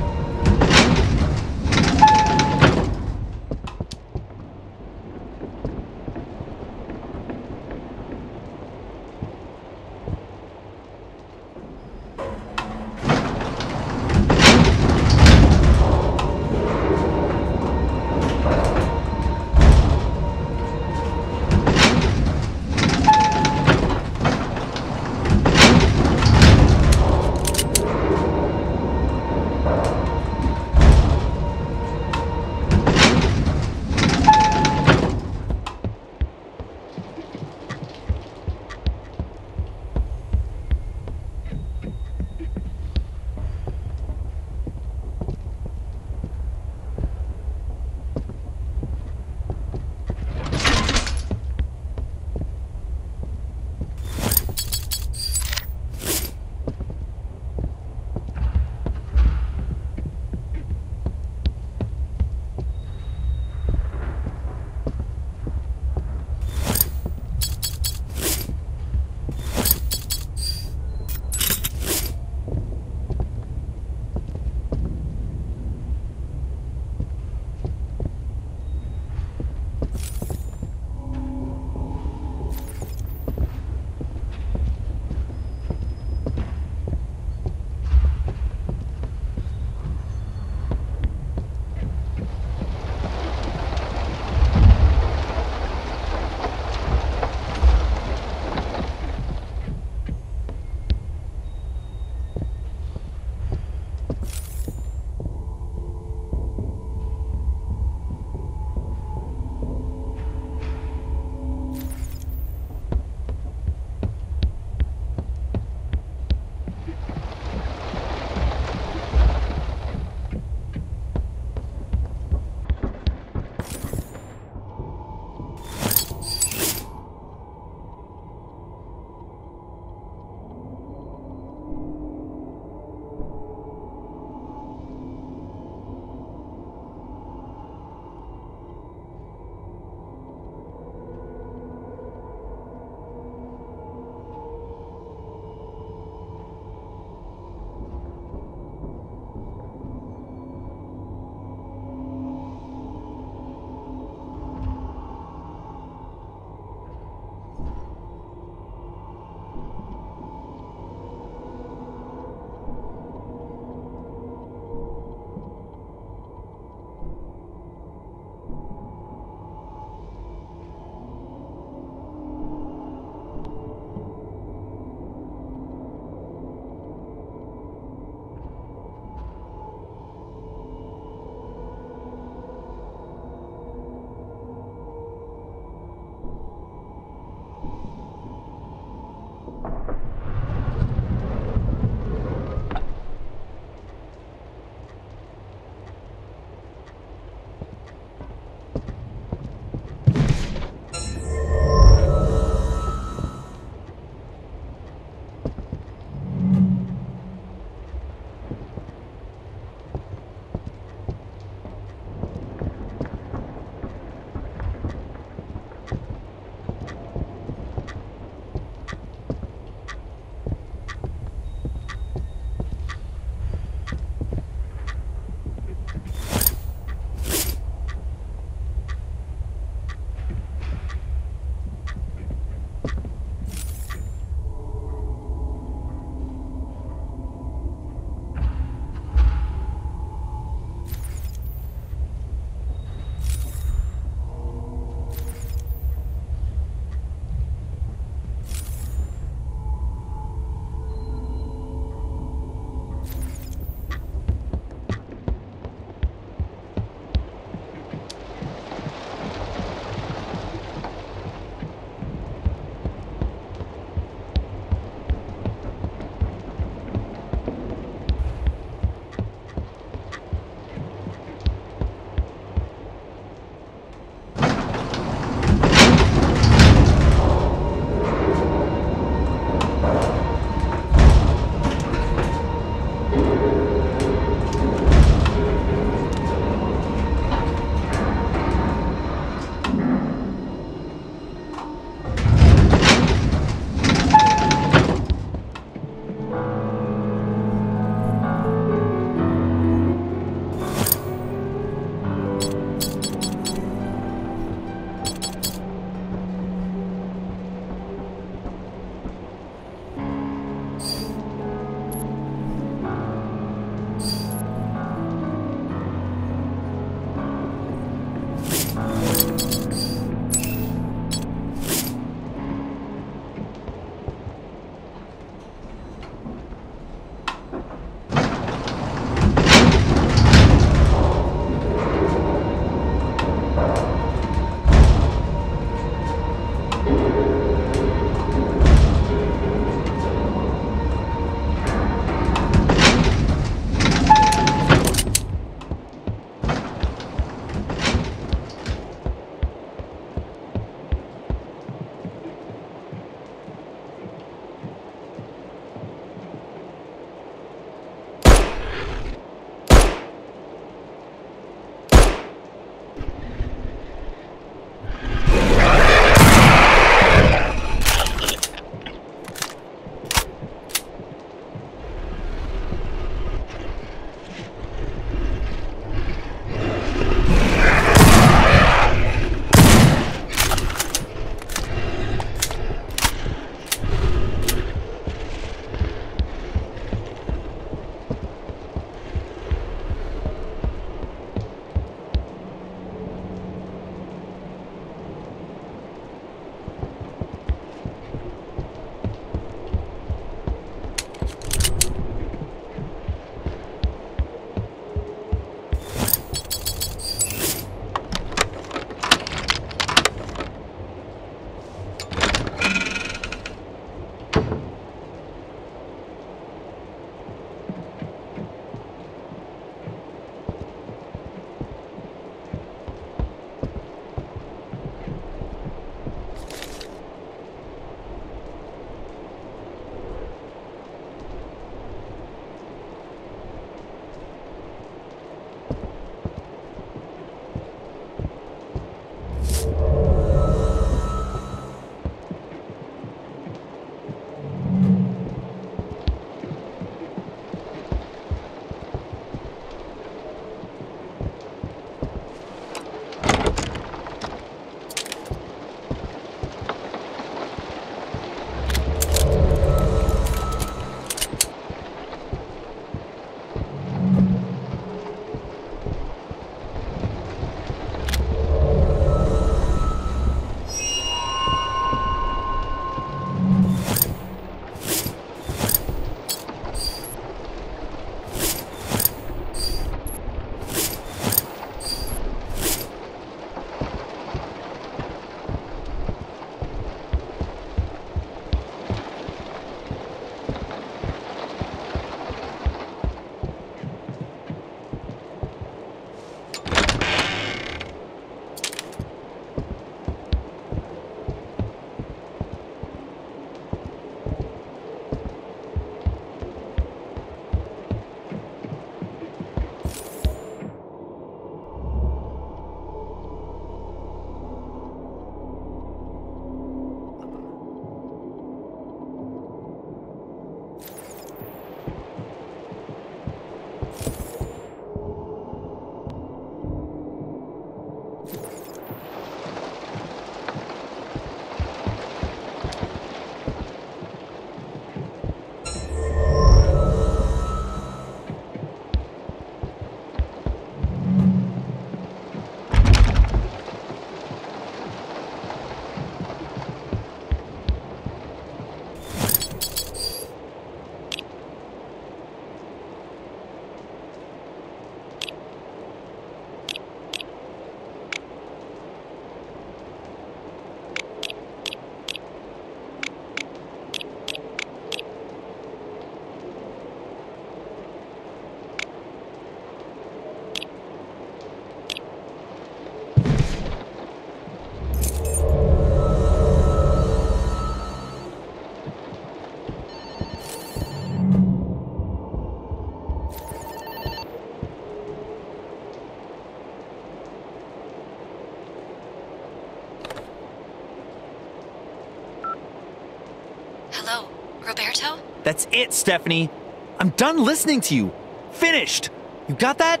S4: Roberto?
S2: That's it, Stephanie. I'm done listening to you. Finished. You got that?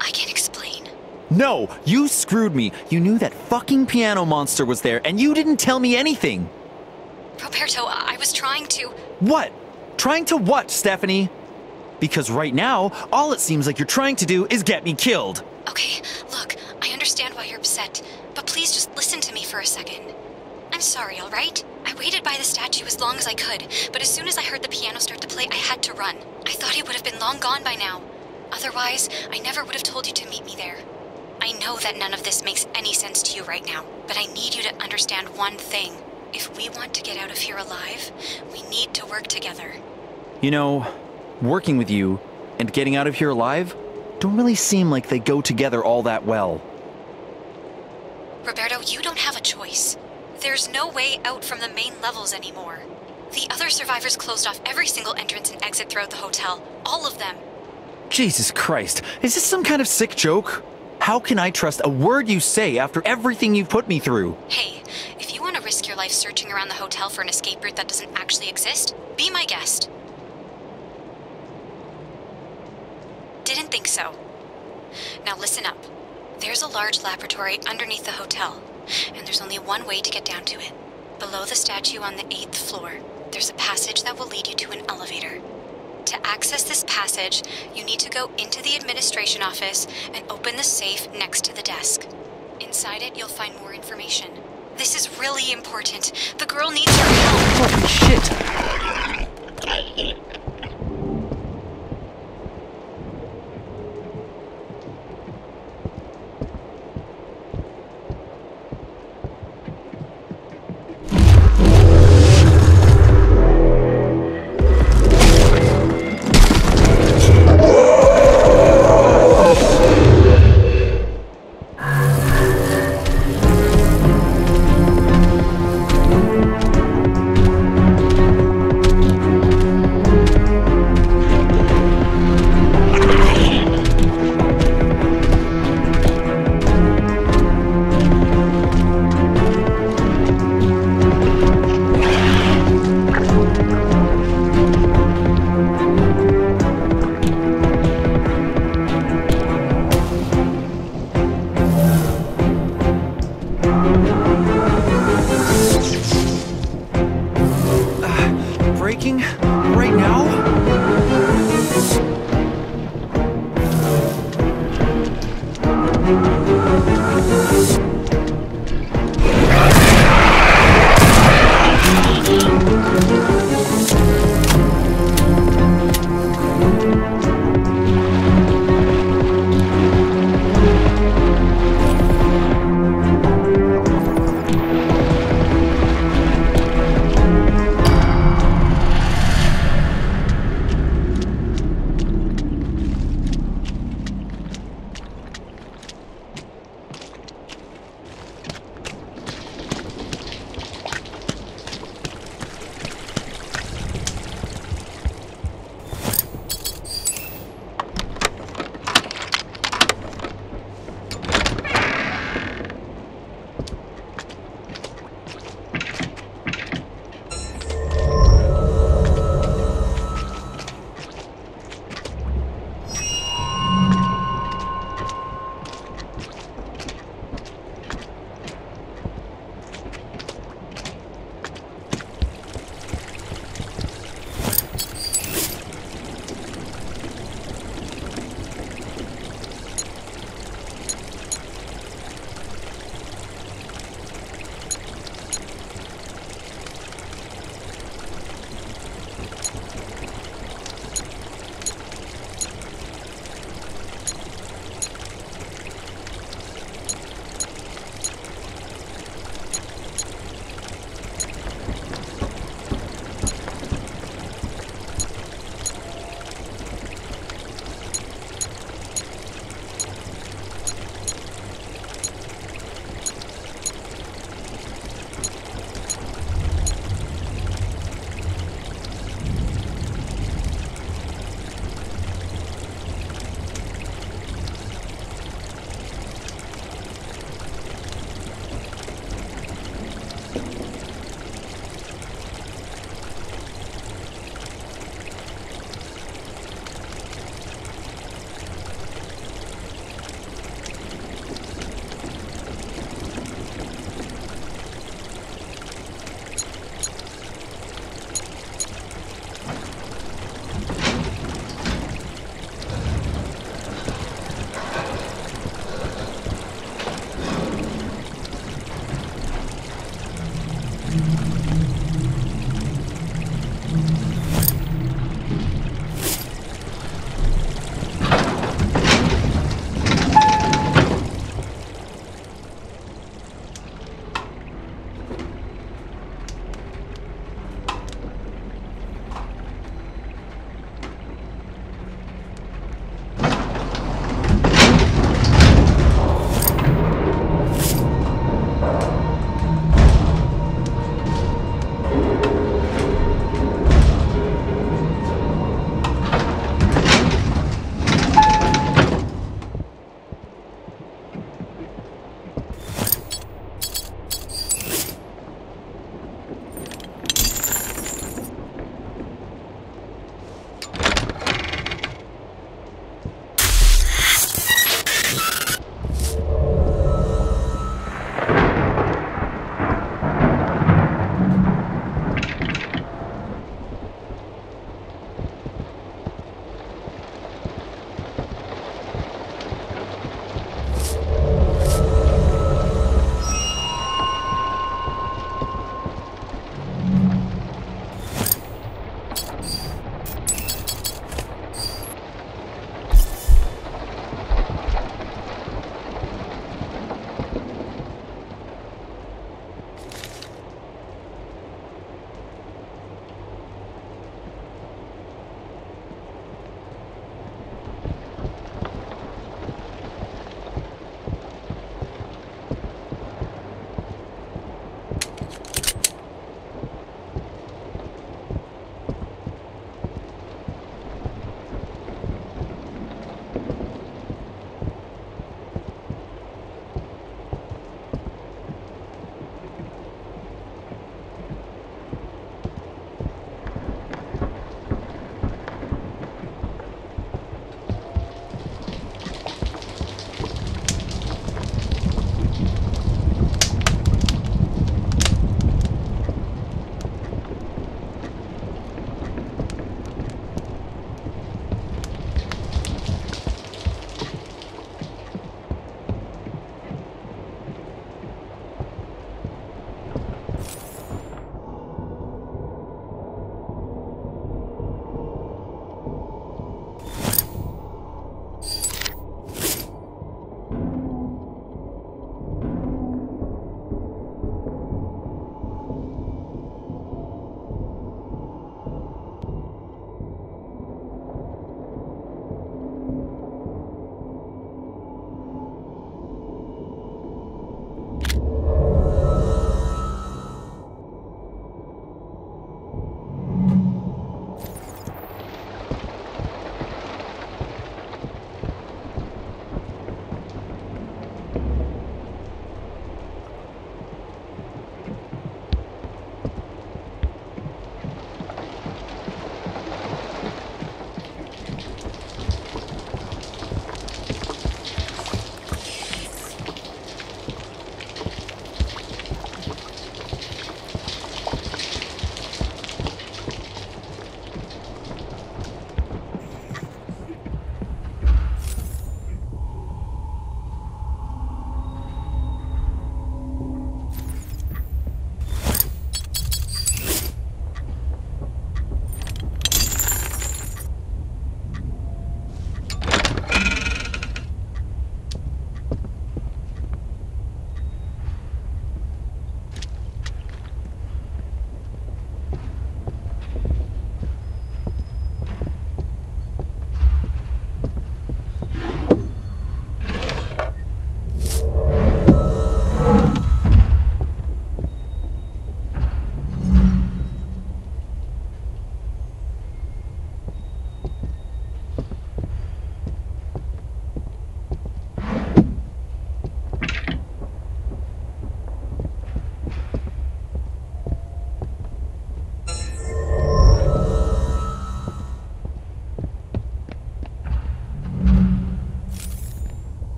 S4: I can't explain.
S2: No, you screwed me. You knew that fucking piano monster was there, and you didn't tell me anything.
S4: Roberto, I I was trying to.
S2: What? Trying to what, Stephanie? Because right now, all it seems like you're trying to do is get me killed.
S4: Soon as I heard the piano start to play, I had to run. I thought he would have been long gone by now. Otherwise, I never would have told you to meet me there. I know that none of this makes any sense to you right now, but I need you to understand one thing. If we want to get out of here alive, we need to work together.
S2: You know, working with you and getting out of here alive don't really seem like they go together all that well.
S4: Roberto, you don't have a choice. There's no way out from the main levels anymore. The other survivors closed off every single entrance and exit throughout the hotel. All of them.
S2: Jesus Christ, is this some kind of sick joke? How can I trust a word you say after everything you've put me through?
S4: Hey, if you want to risk your life searching around the hotel for an escape route that doesn't actually exist, be my guest. Didn't think so. Now listen up. There's a large laboratory underneath the hotel, and there's only one way to get down to it. Below the statue on the eighth floor, there's a passage that will lead you to an elevator. To access this passage, you need to go into the administration office and open the safe next to the desk. Inside it, you'll find more information. This is really important. The girl needs your help.
S2: Holy shit!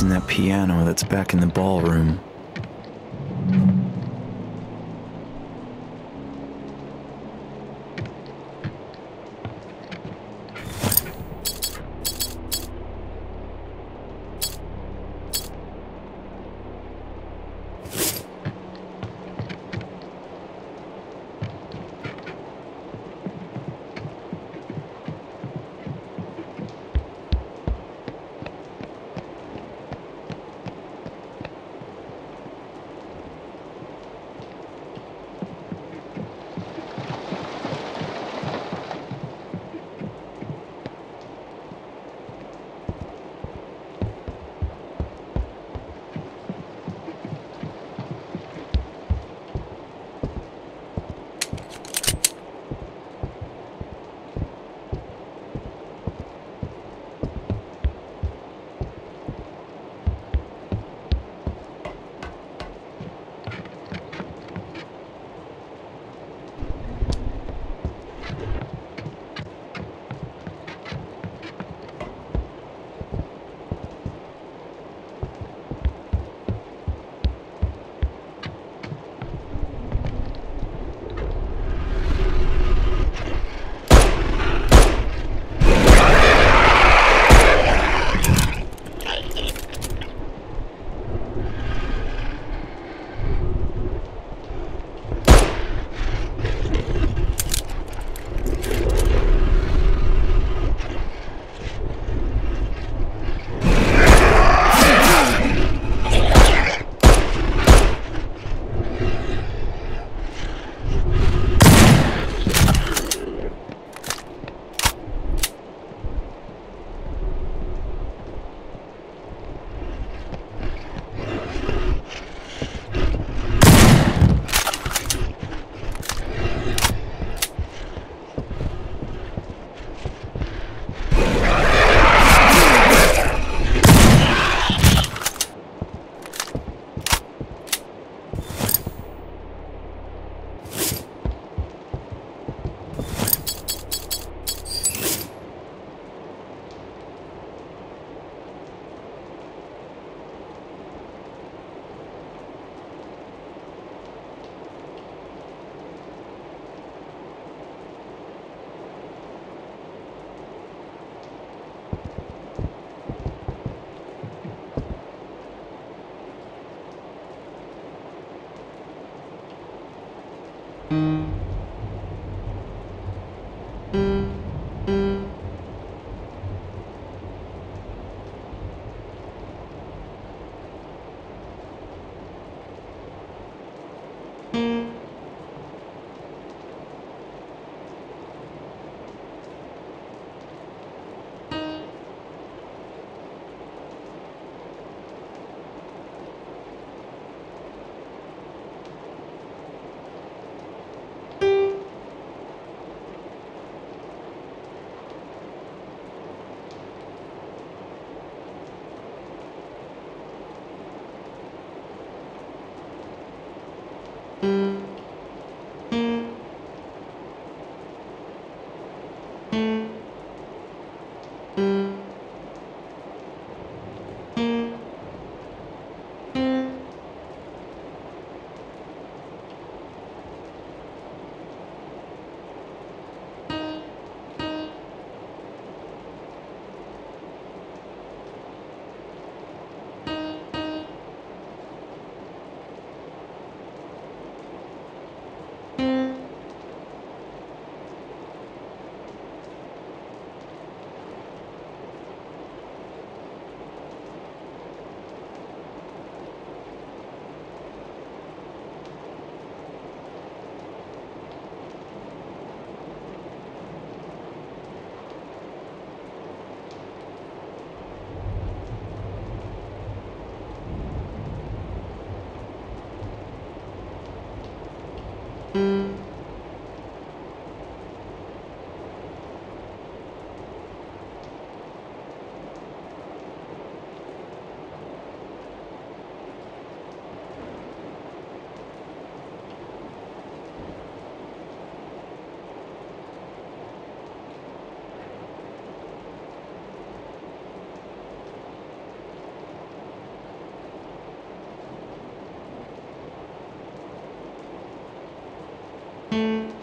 S2: Using that piano that's back in the ballroom. You!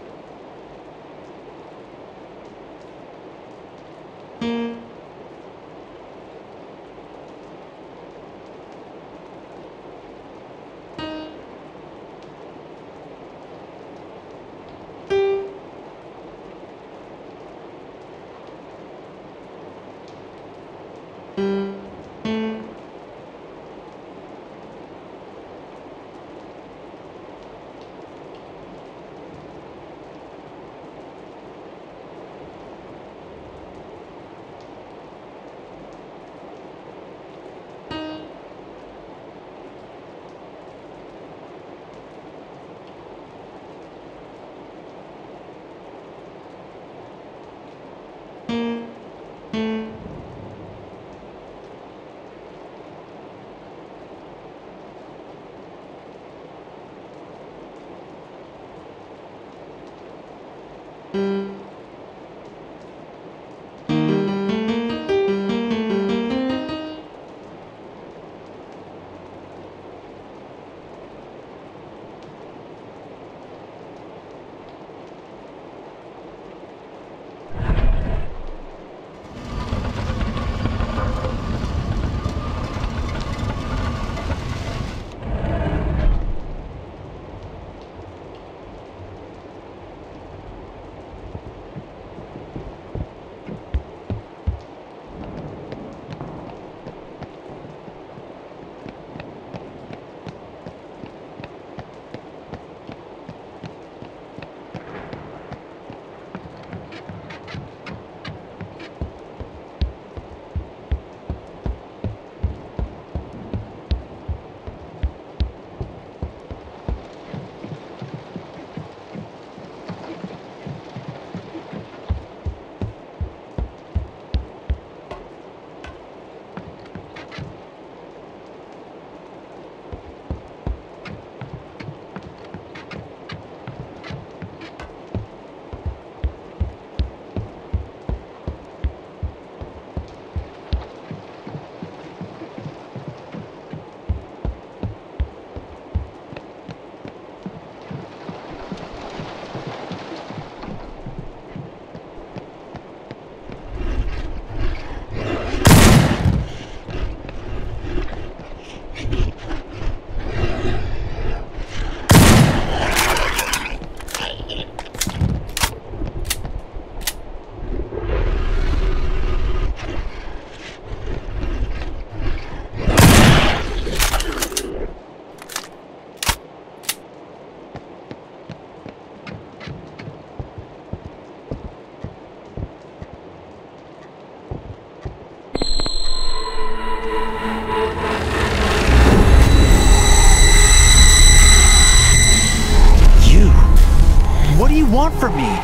S2: From me?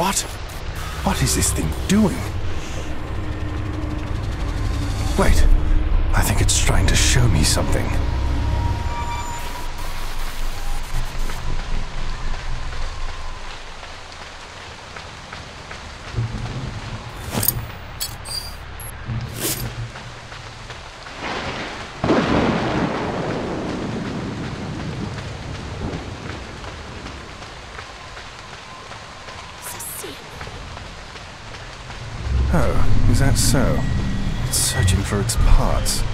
S3: What? What is this thing doing? Wait. I think it's trying to show me something. Oh, is that so? It's searching for its parts.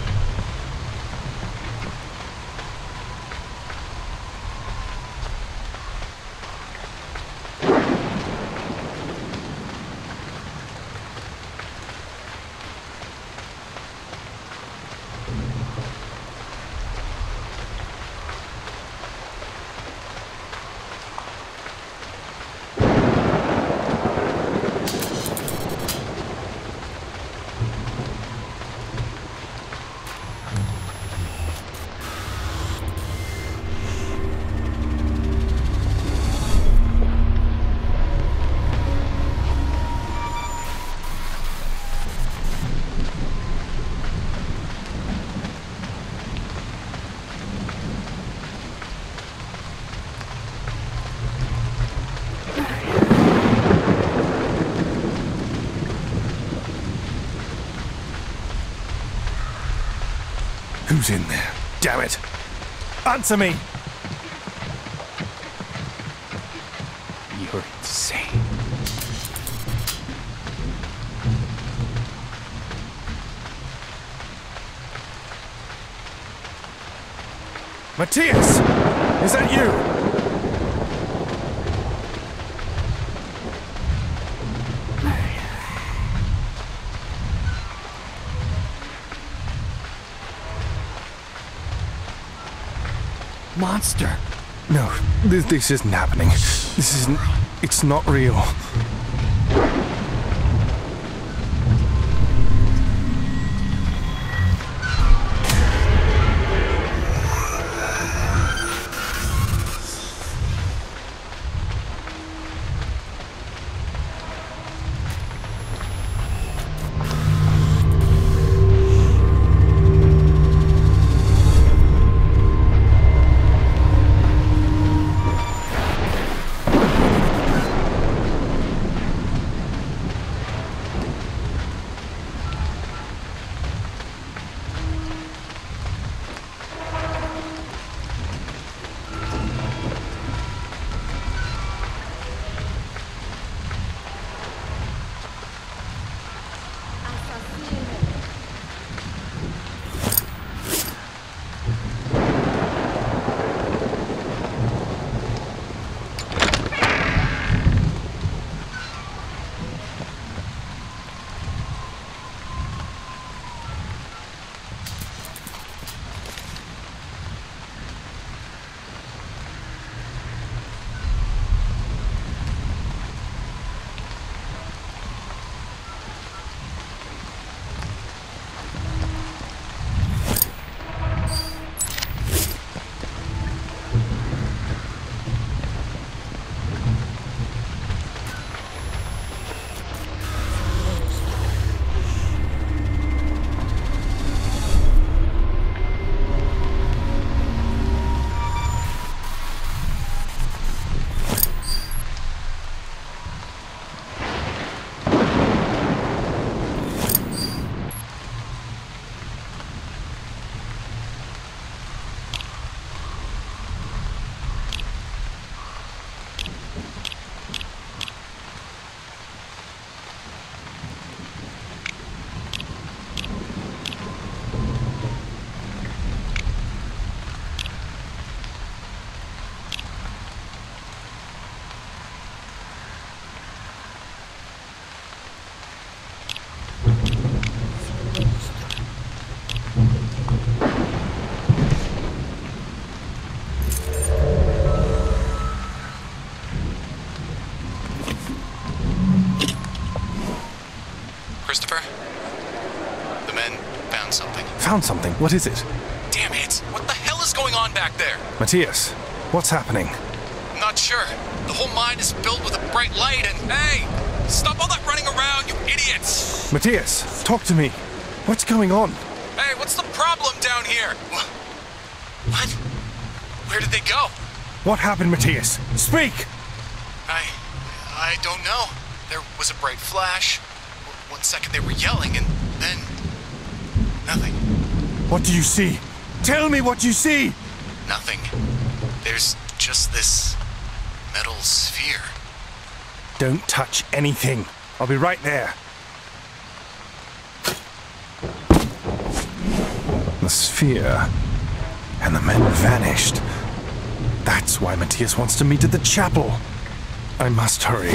S3: Who's in there? Damn it! Answer me!
S1: You're insane.
S3: Matthias! Is that you?
S1: Monster!
S3: No, this, this isn't happening. This isn't. It's not real.
S9: Found something.
S3: What is it?
S9: Damn it! What the hell is going on back there?
S3: Matthias, what's happening?
S9: I'm not sure. The whole mine is filled with a bright light and. Hey! Stop all that running around, you idiots!
S3: Matthias, talk to me. What's going on?
S9: Hey, what's the problem down here? Wha- What? Where did they go?
S3: What happened, Matthias? Speak!
S9: I. I don't know. There was a bright flash. One second they were yelling, and.
S3: What do you see? Tell me what you see!
S9: Nothing. There's just this metal sphere.
S3: Don't touch anything. I'll be right there. The sphere. And the men vanished. That's why Matthias wants to meet at the chapel. I must hurry.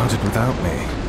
S3: Started without me.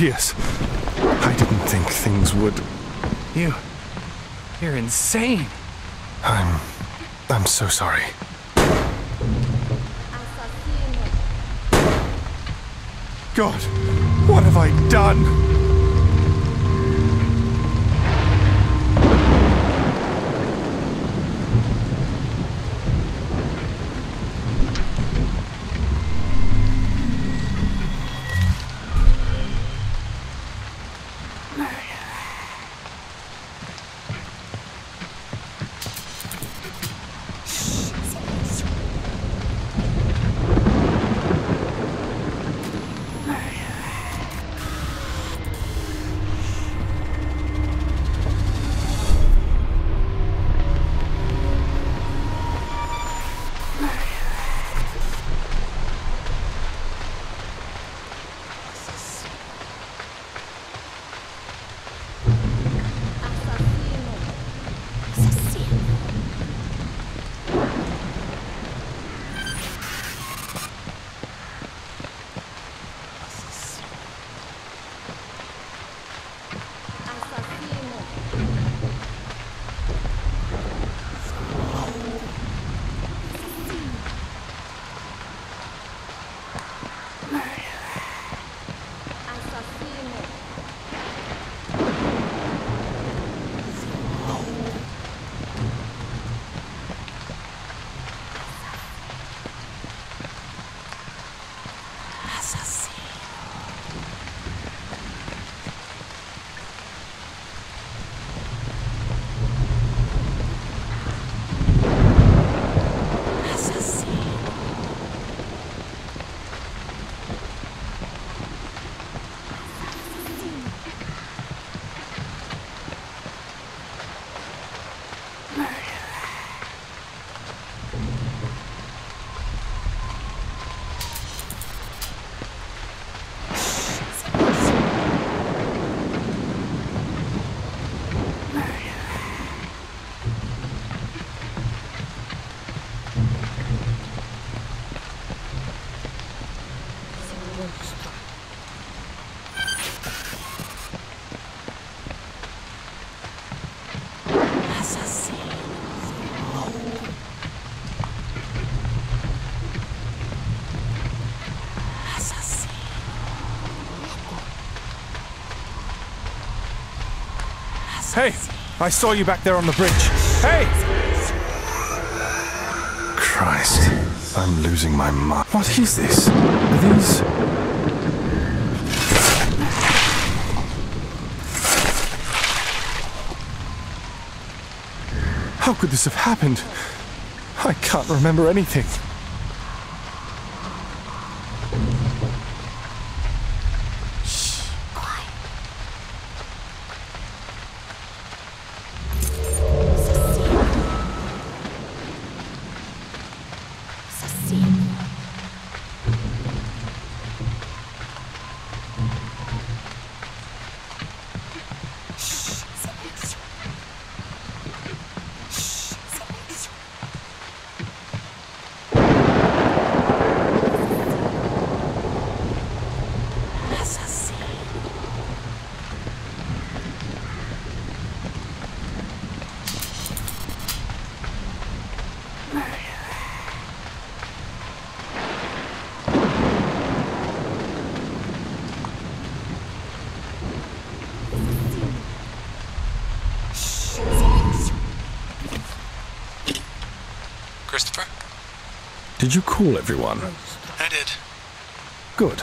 S3: Matthias. I didn't think things would.
S2: You. You're insane.
S3: I'm. I'm so sorry. God, what have I done?
S10: I saw you back there on the bridge. Hey!
S3: Christ, I'm losing my mind. What is this? Are these.
S10: How could this have happened? I can't remember anything.
S3: Did you call everyone?
S9: I did.
S3: Good.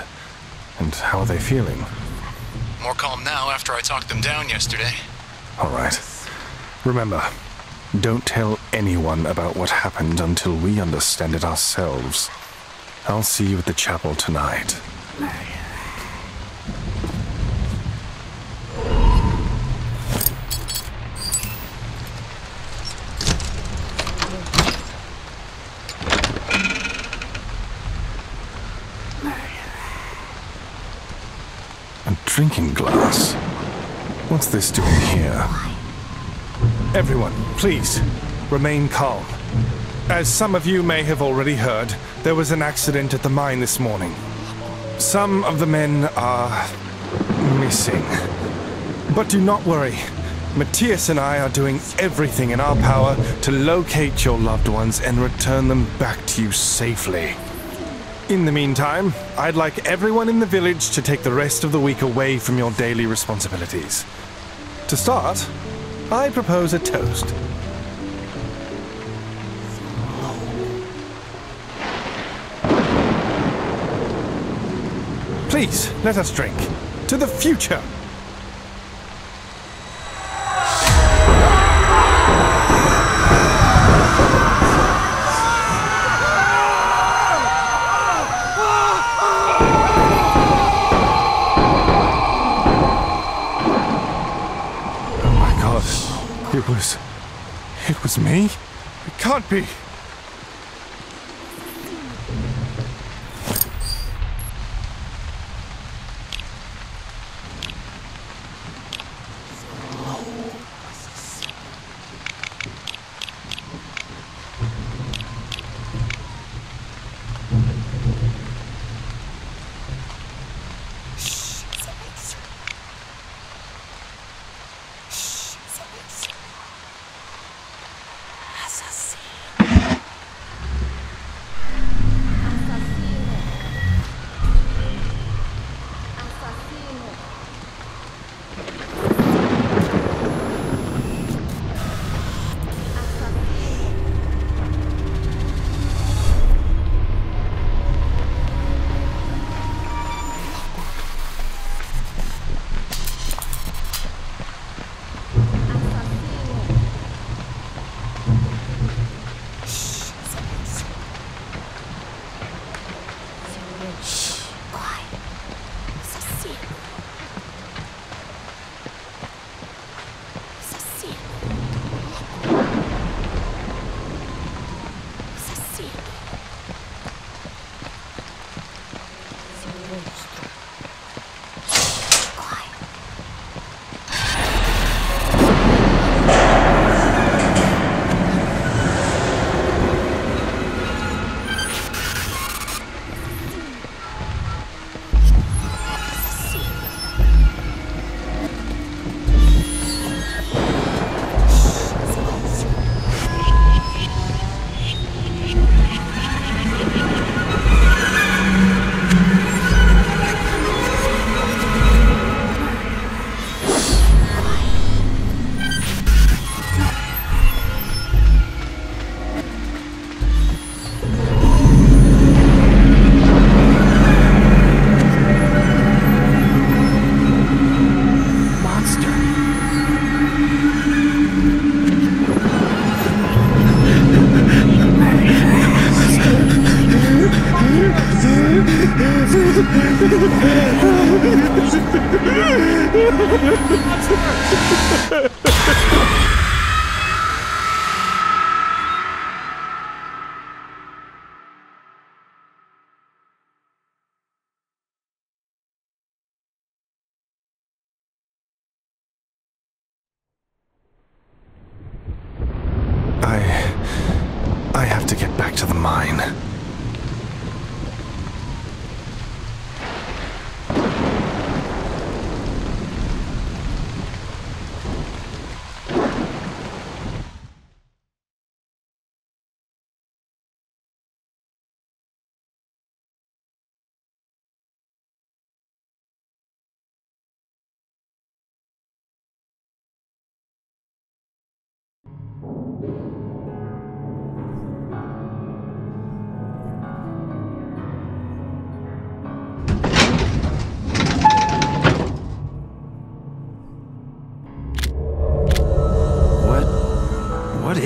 S3: And how are they feeling?
S9: More calm now after I talked them down yesterday.
S3: All right. Remember, don't tell anyone about what happened until we understand it ourselves. I'll see you at the chapel tonight. Glass? What's this doing here?
S10: Everyone, please, remain calm. As some of you may have already heard, there was an accident at the mine this morning. Some of the men are
S3: missing. But do not worry. Matthias and I are doing everything in our power to locate your loved ones and return them back to you safely. In the meantime, I'd like everyone in the village to take the rest of the week away from your daily responsibilities. To start, I propose a toast. Please, let us drink. To the future! It was. It was me? It can't be.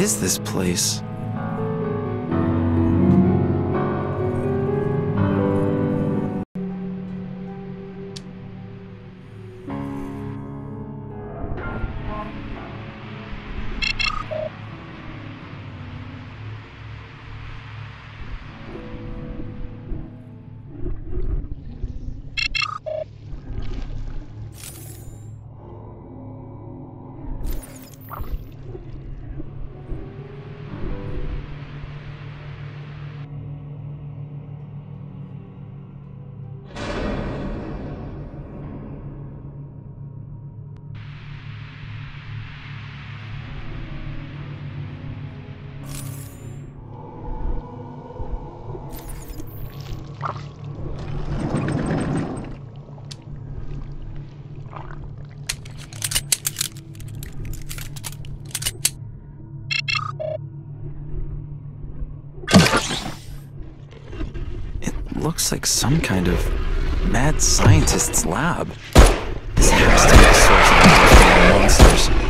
S2: Is this place? Looks like some kind of mad scientist's lab. This has to be the source of all the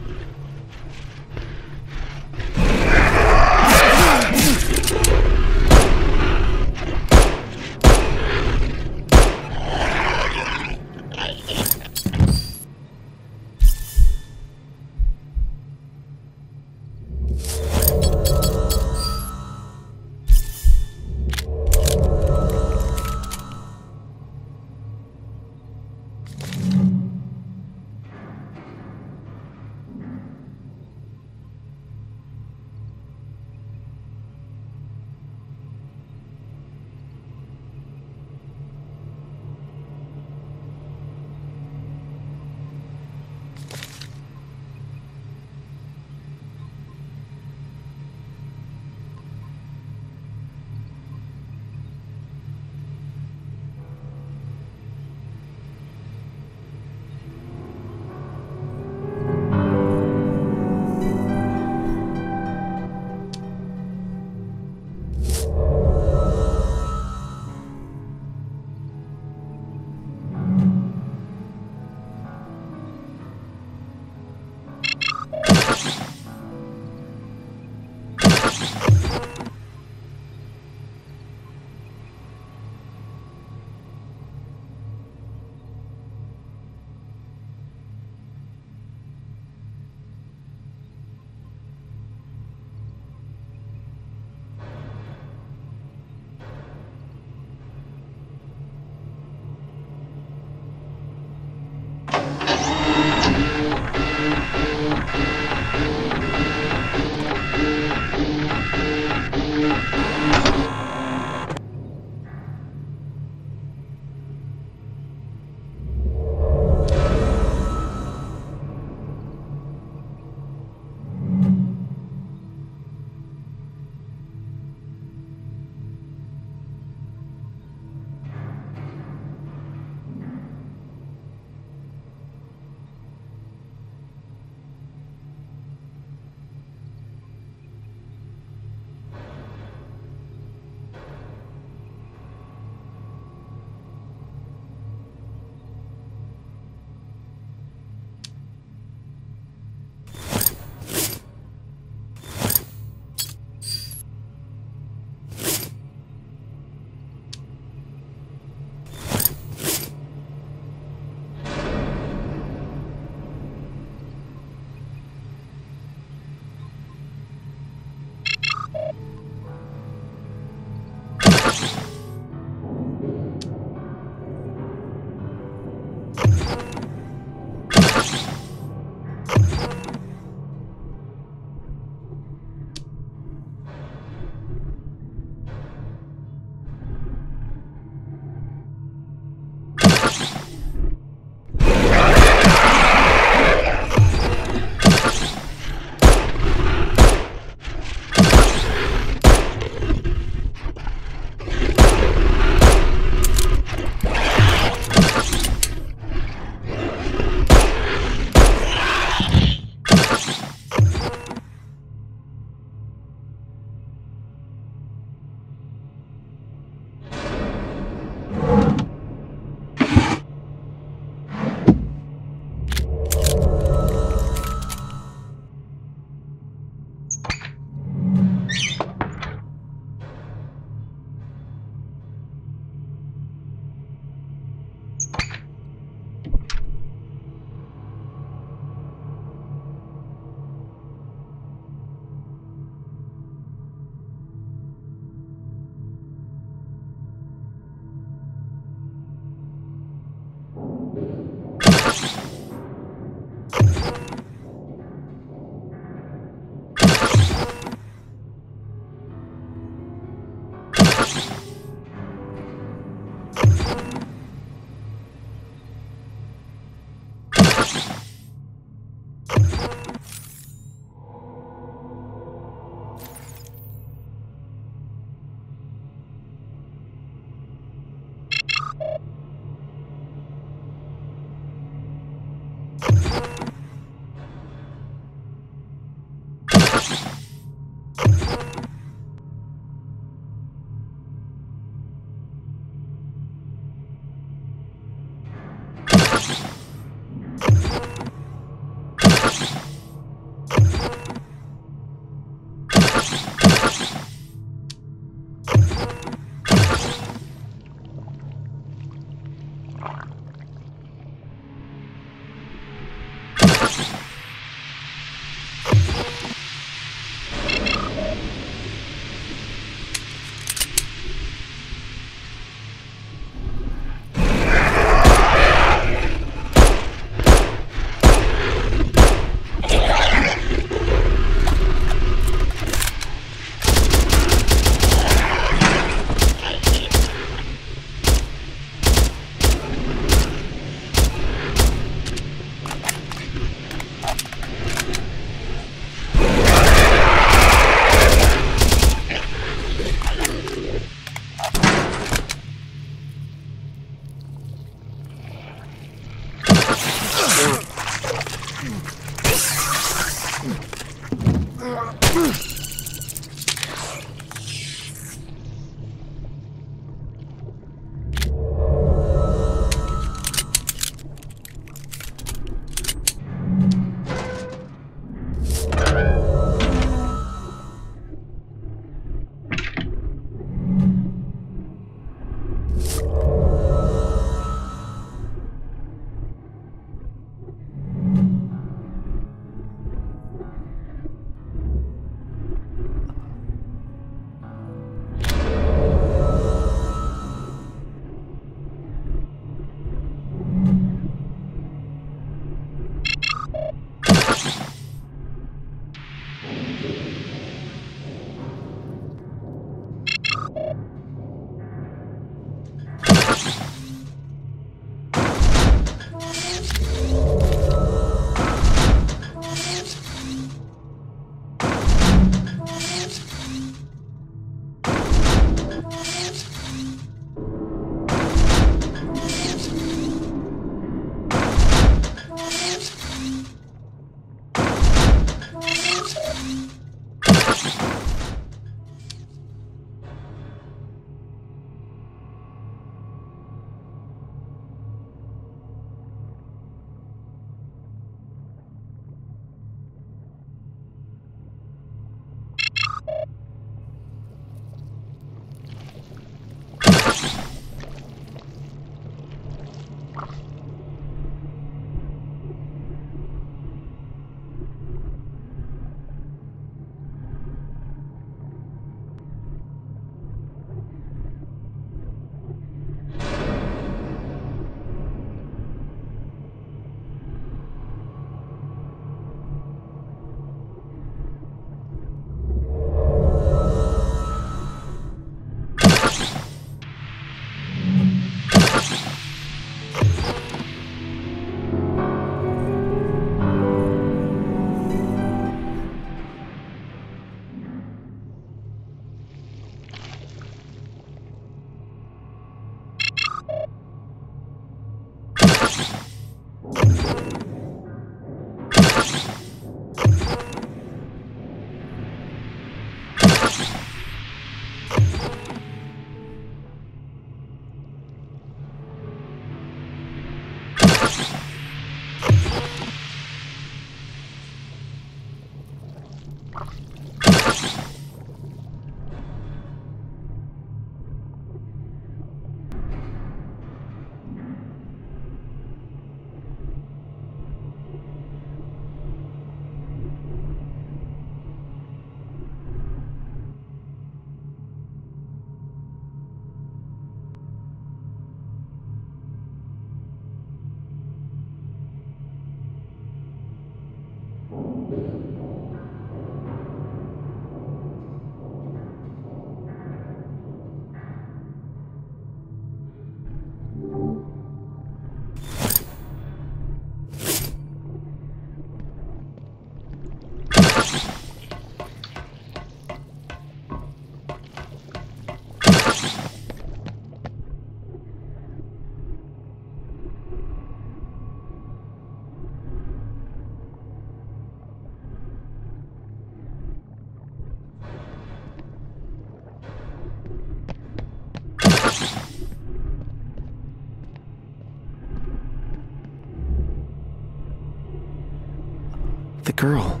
S2: girl,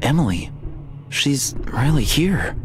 S2: Emily, she's really here.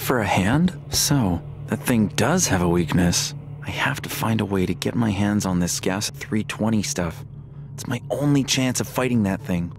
S2: For a hand? So, that thing does have a weakness. I have to find a way to get my hands on this gas 320 stuff. It's my only chance of fighting that thing.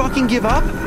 S2: Fucking give up?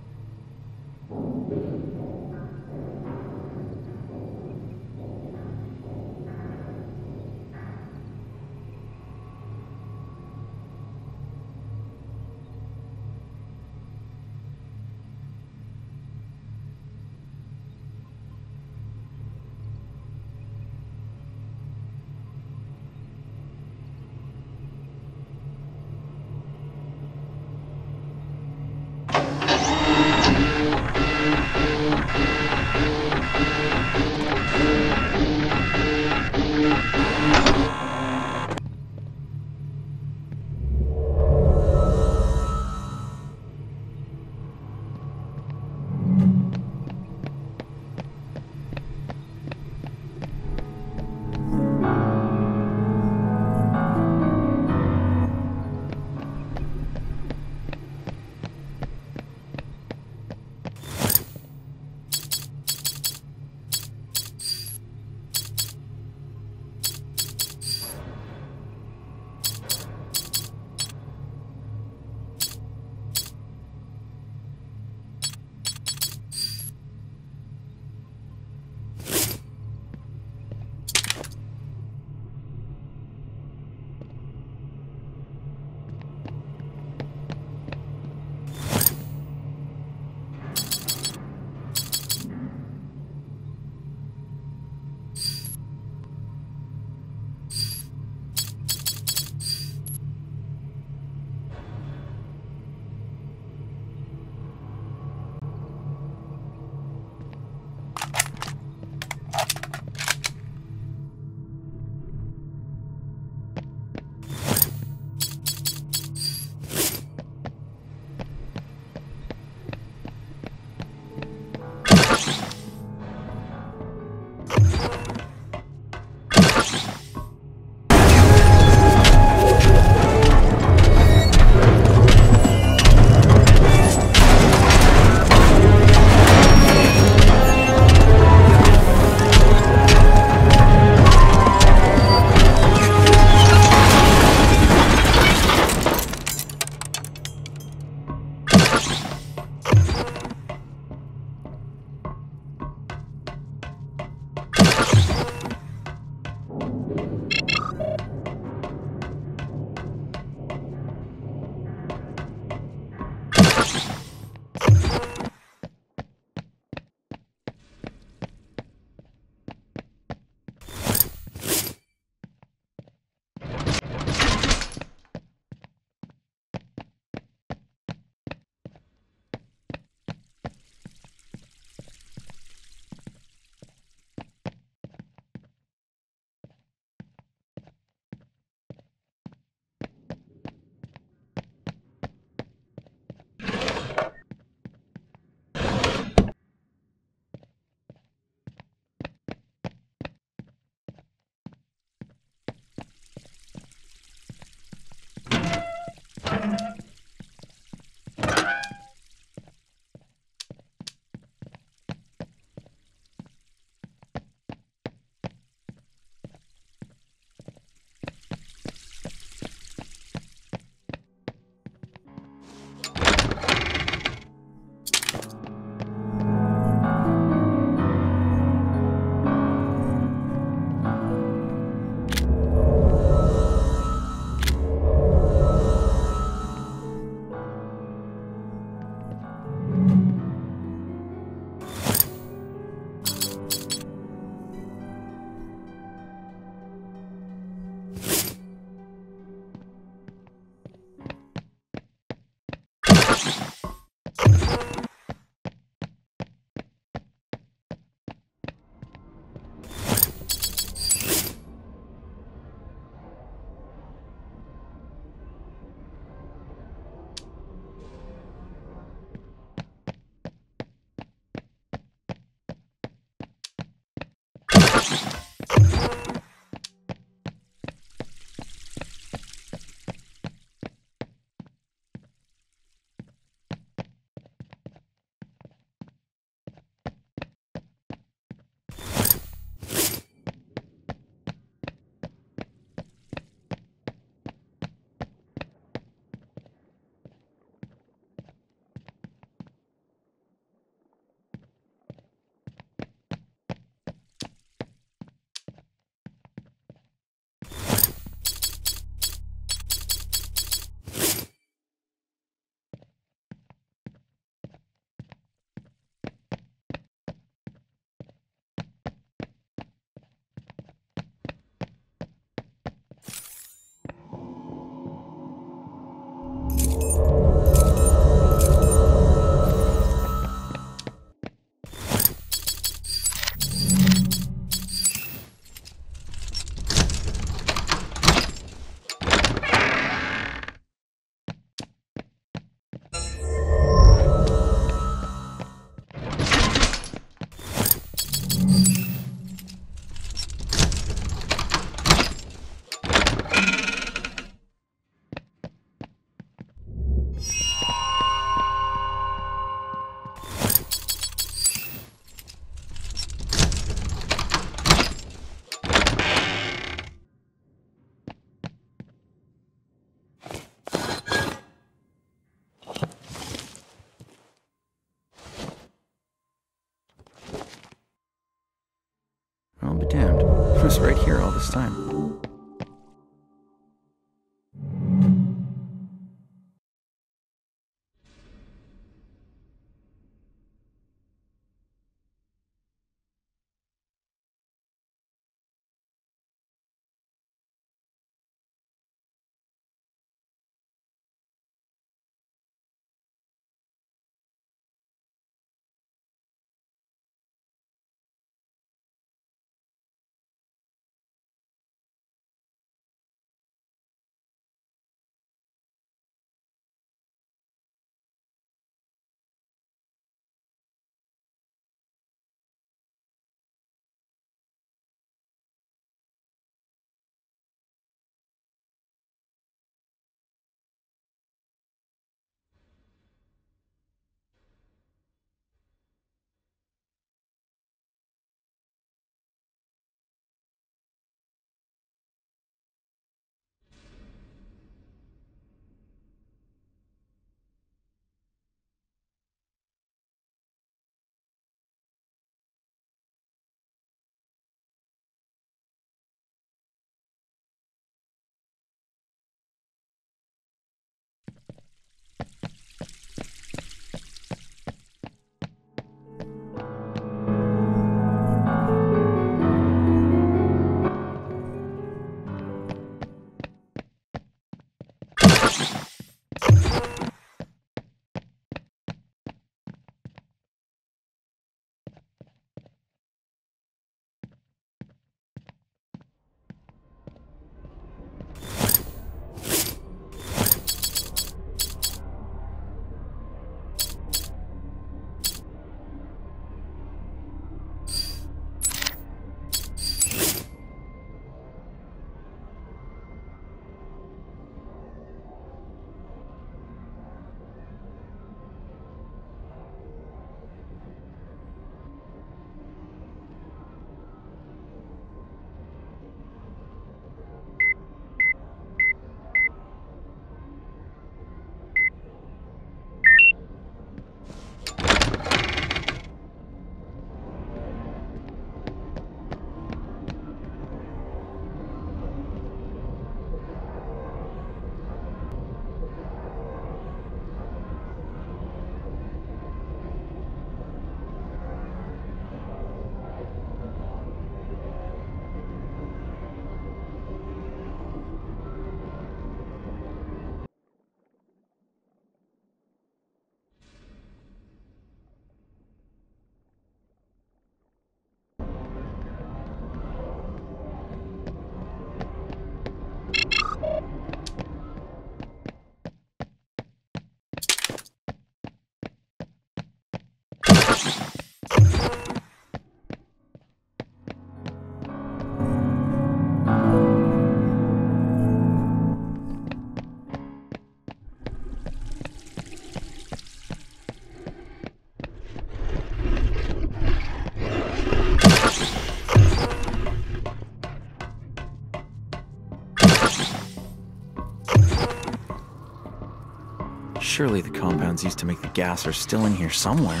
S2: Surely the compounds used to make the gas are still in here somewhere.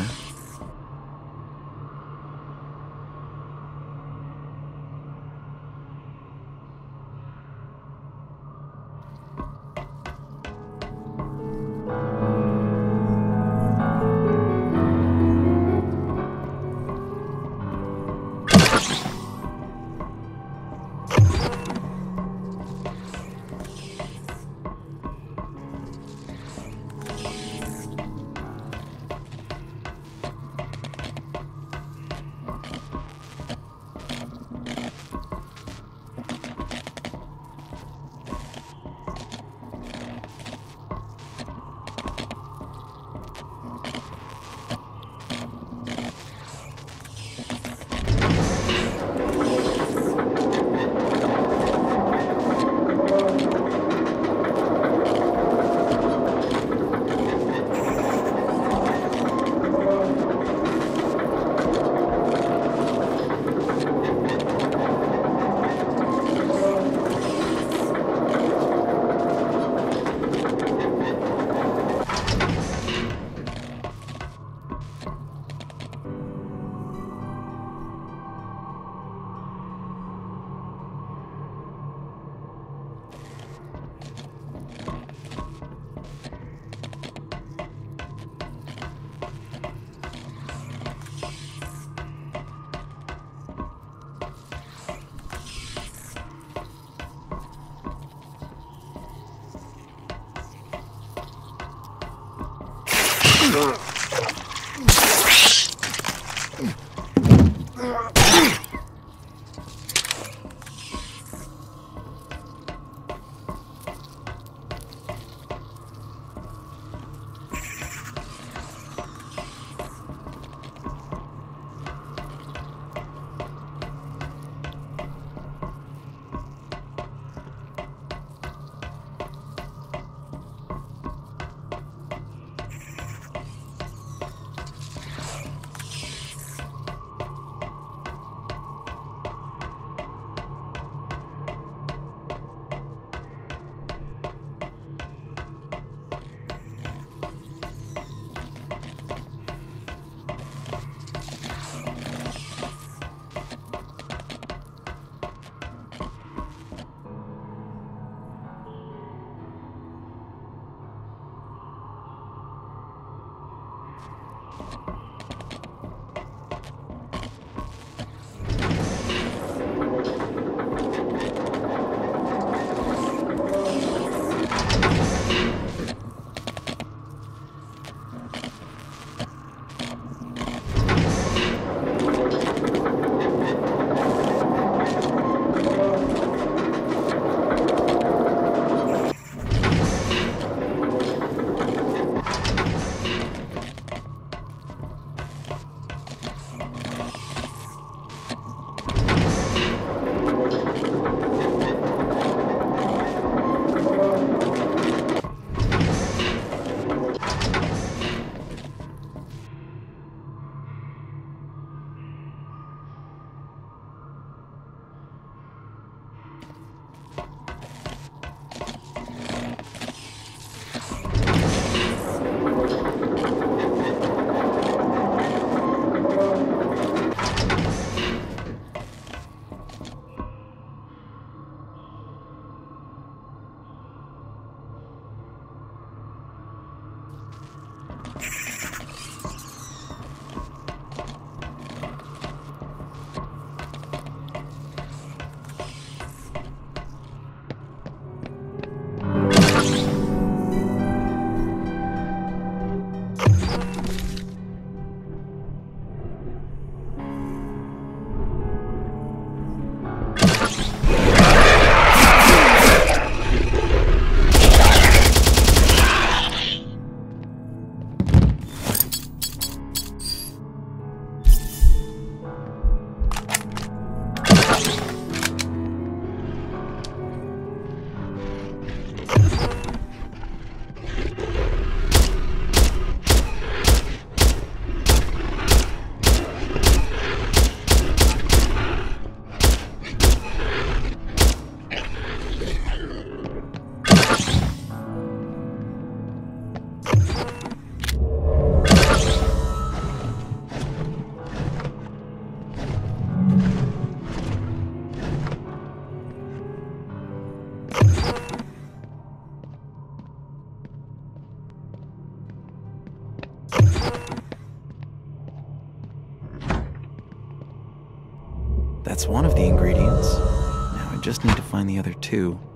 S2: Two.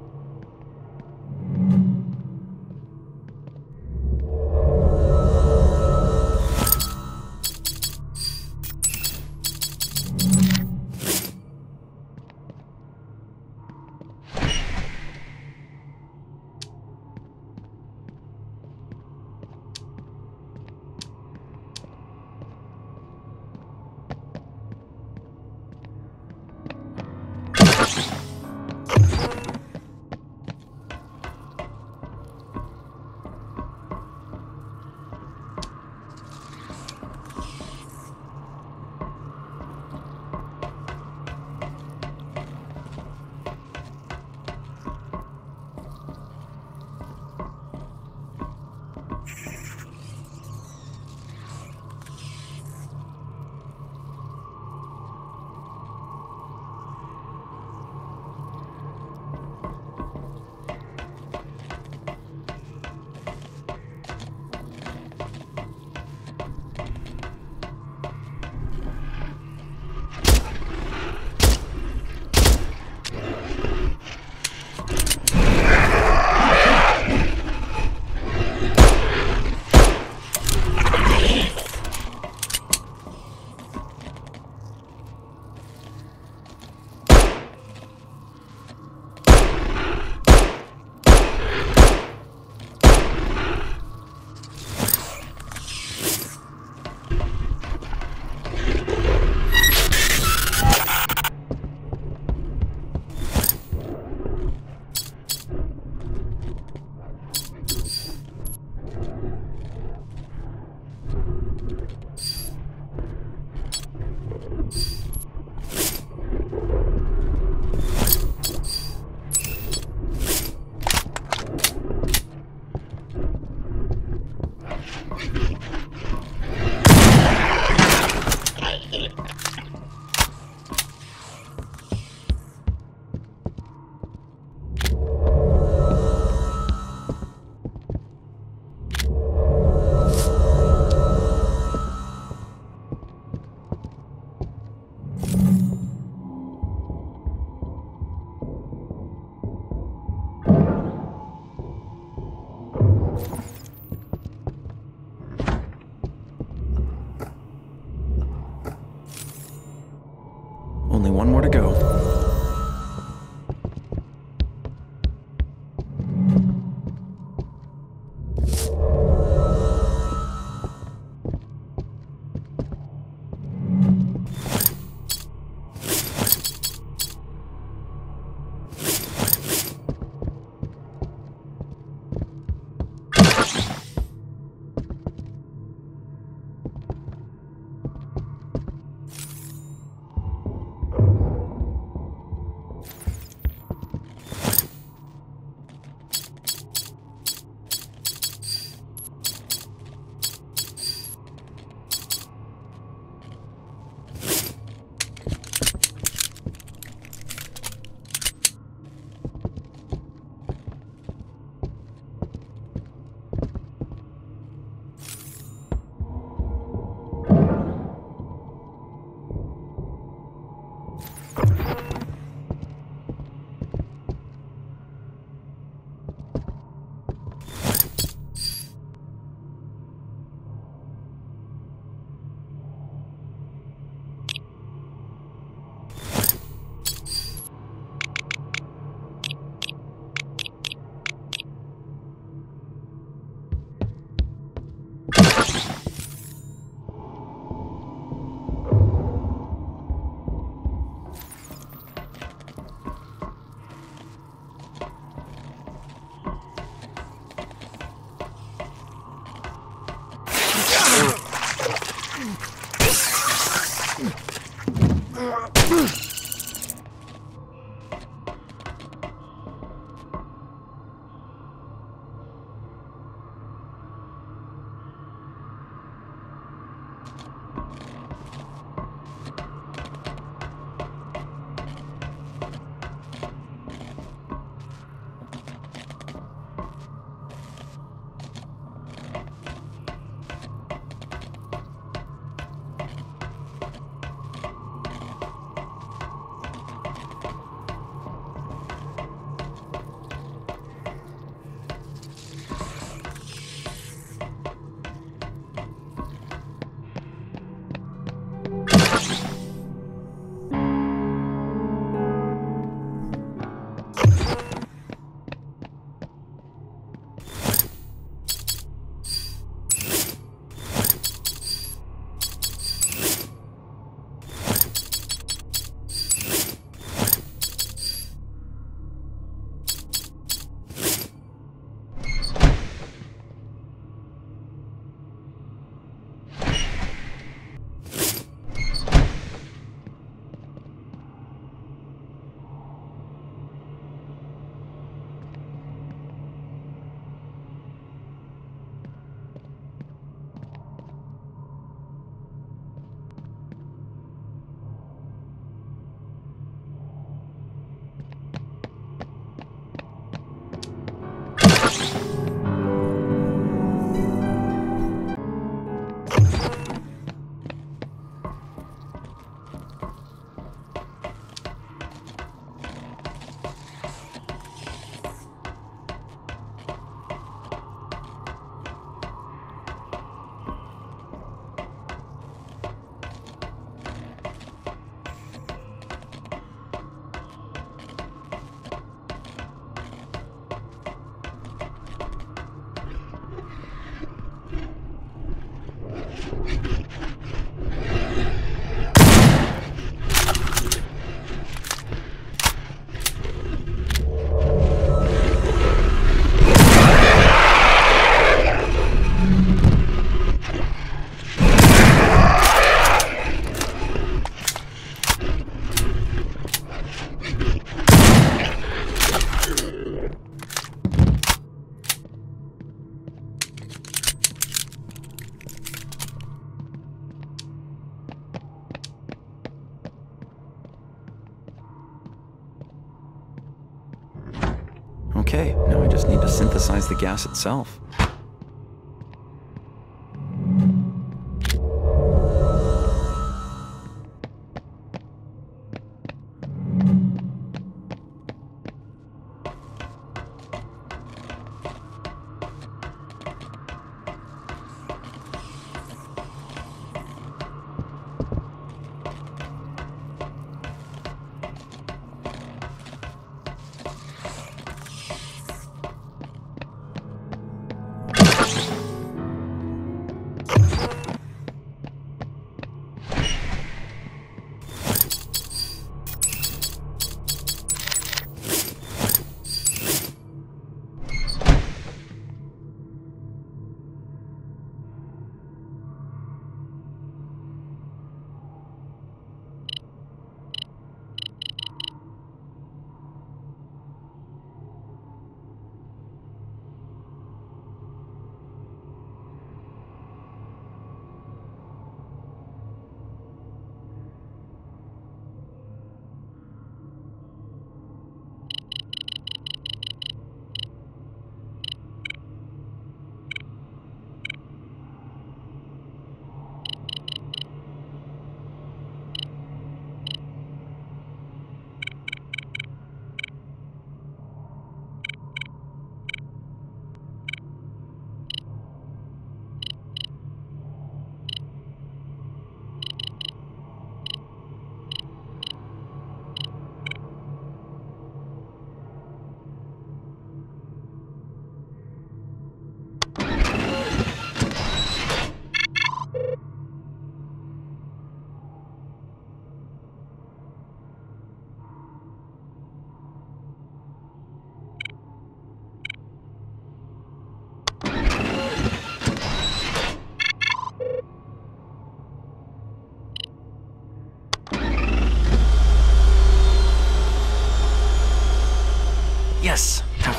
S2: Synthesize the gas itself.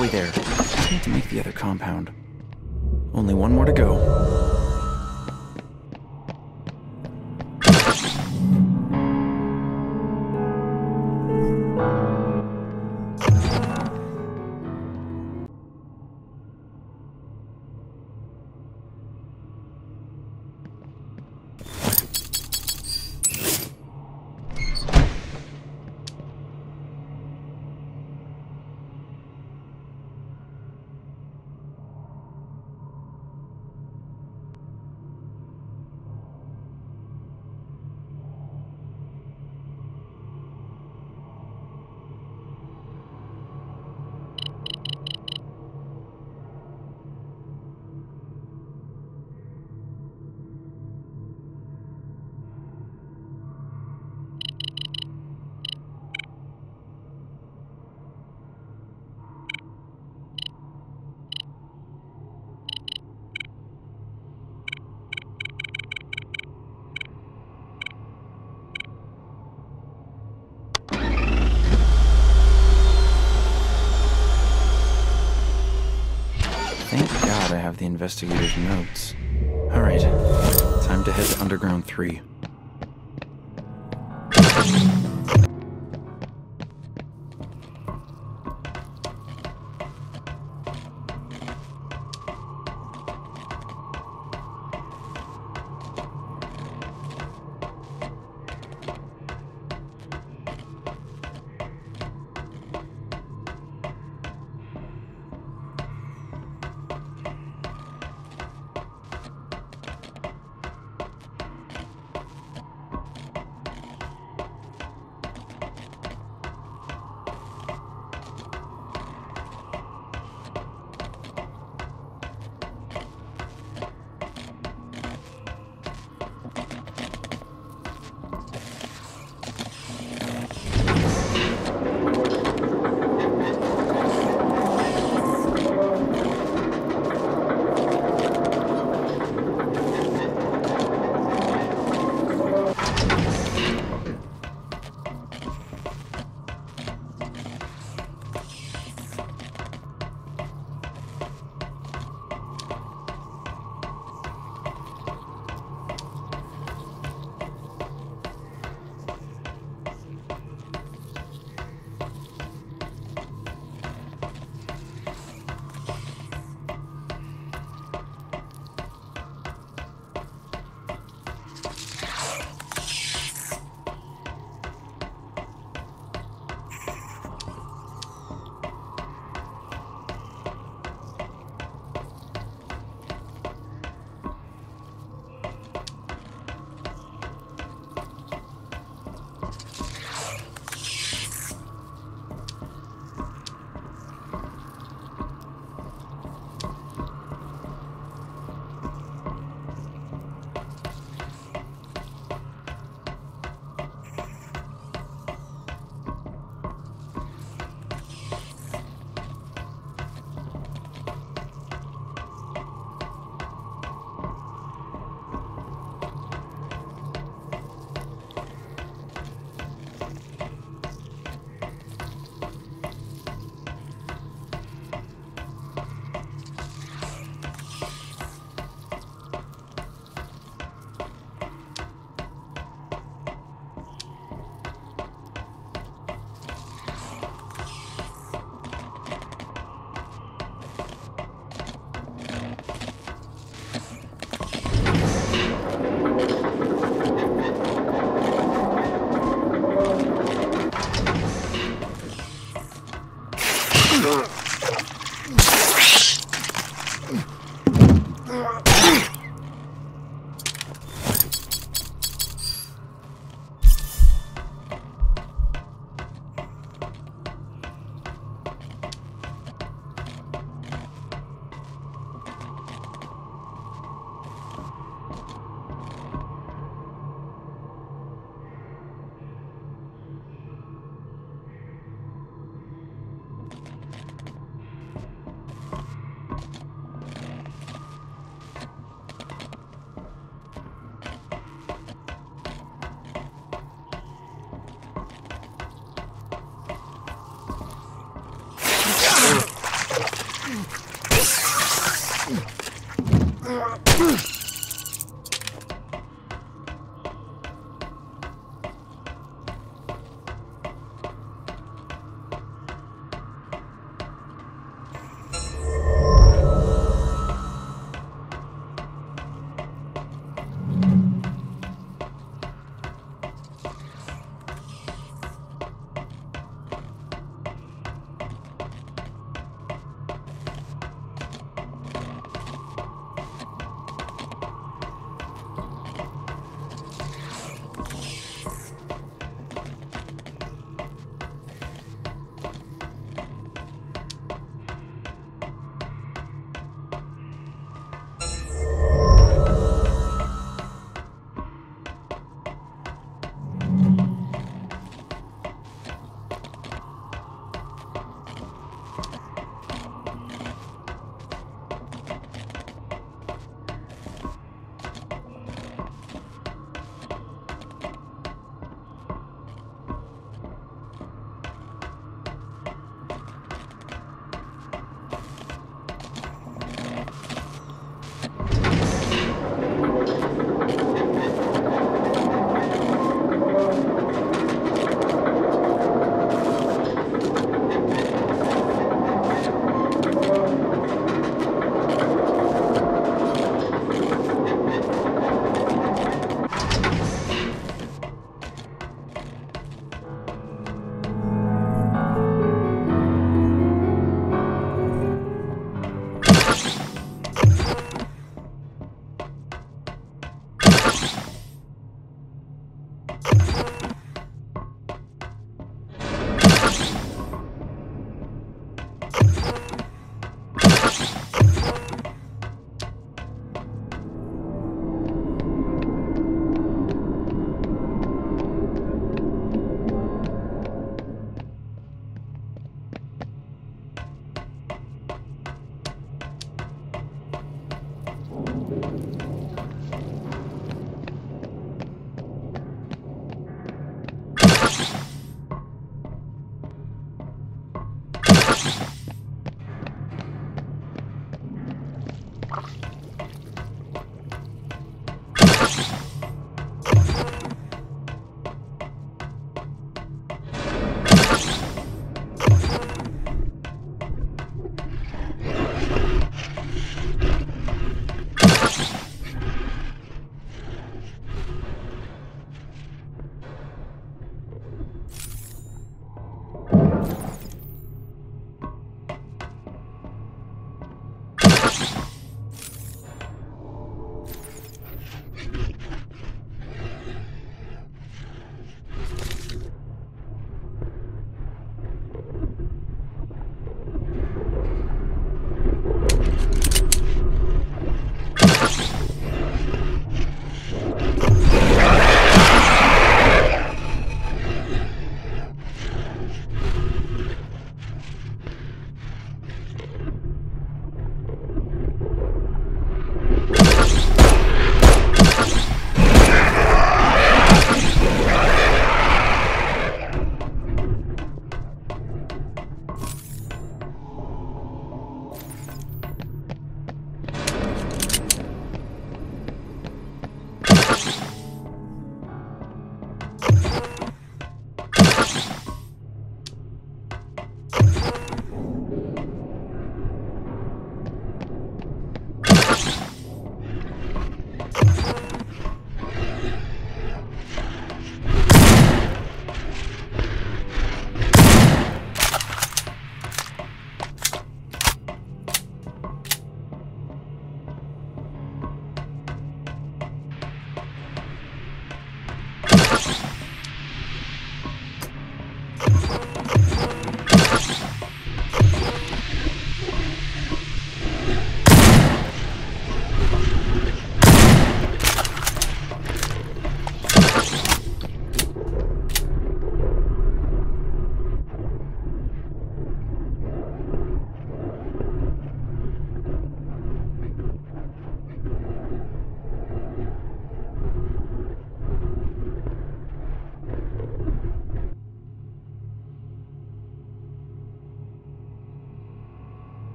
S2: Halfway there. Just need to make the other compound. Only one more to go. Investigator's notes. Alright, time to head to Underground 3.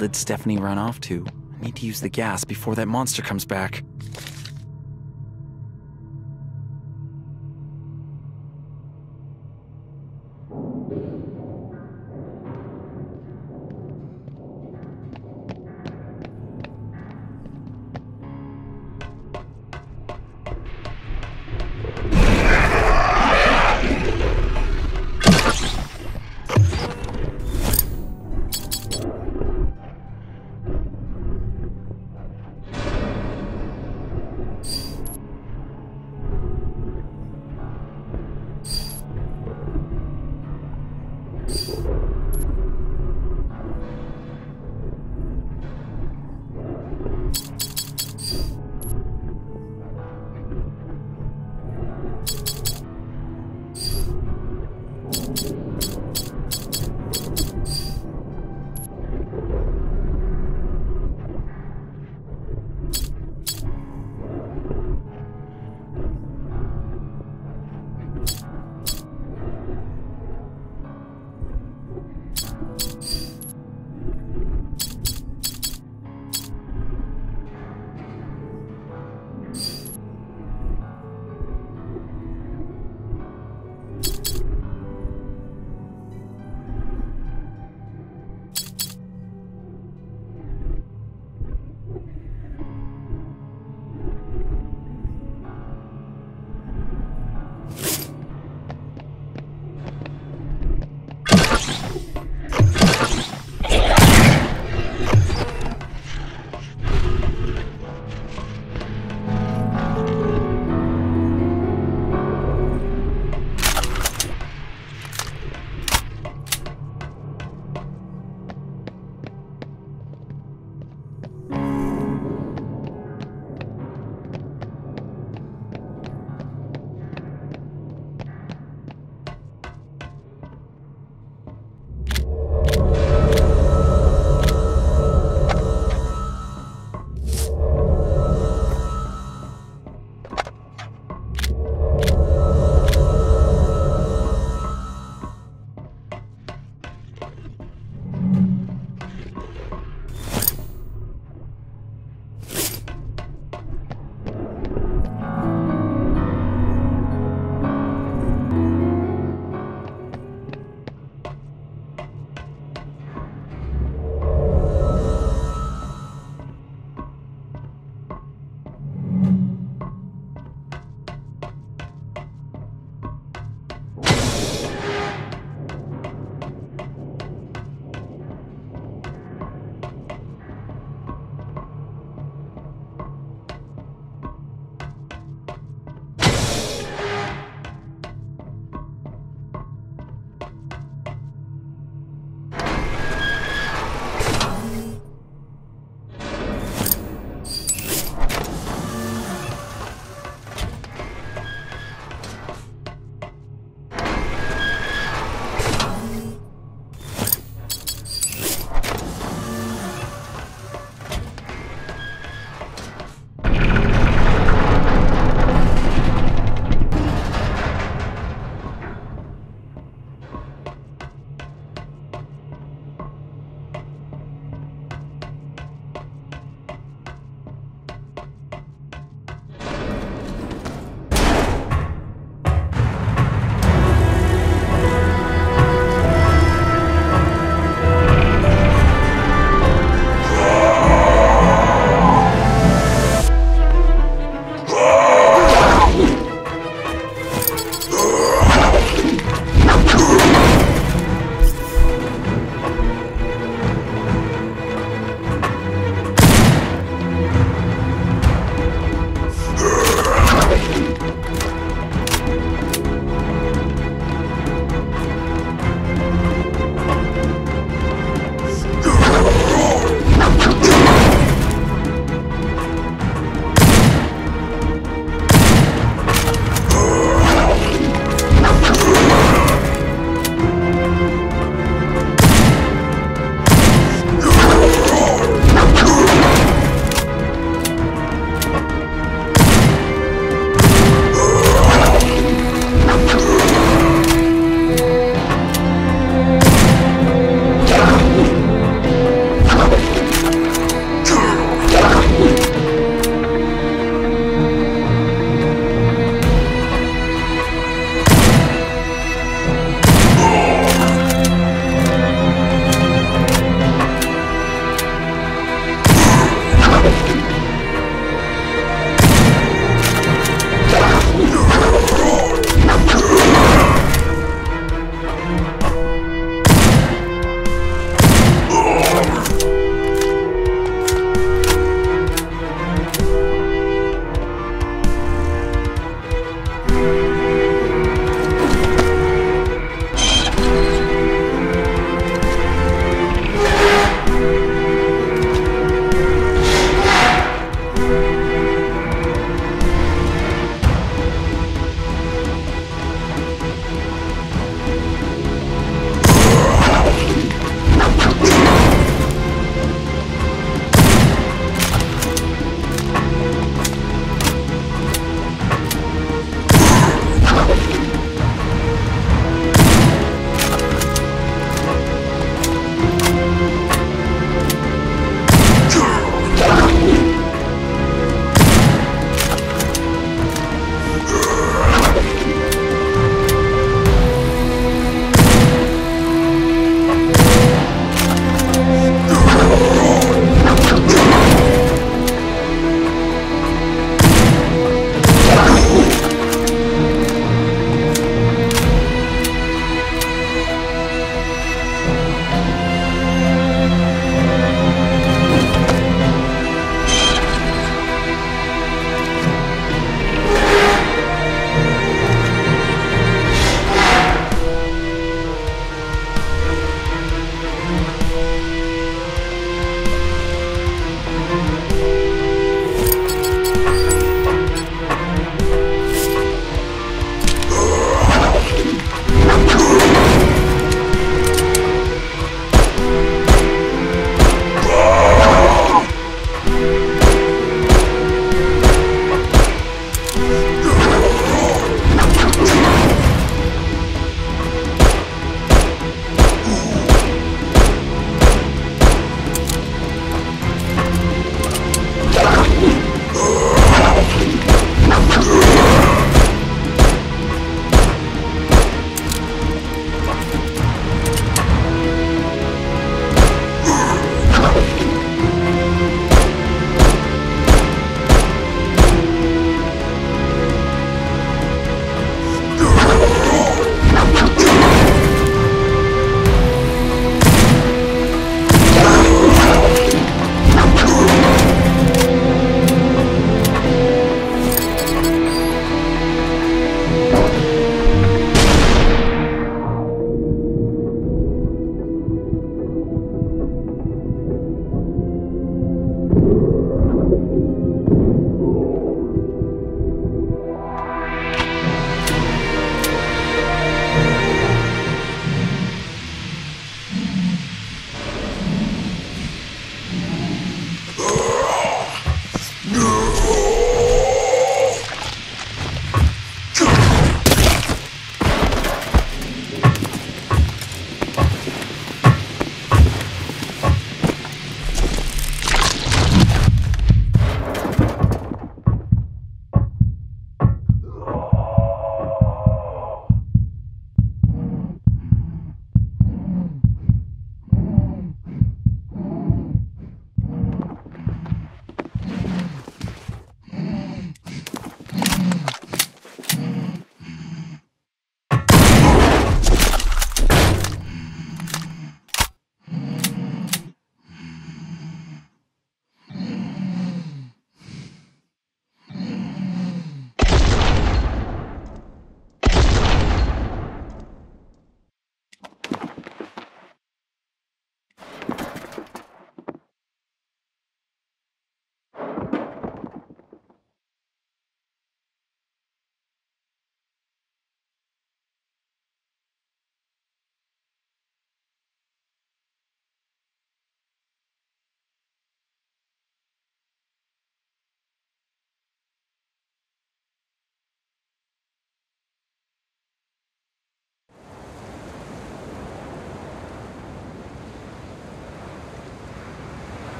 S2: Did Stephanie run off to? I need to use the gas before that monster comes back.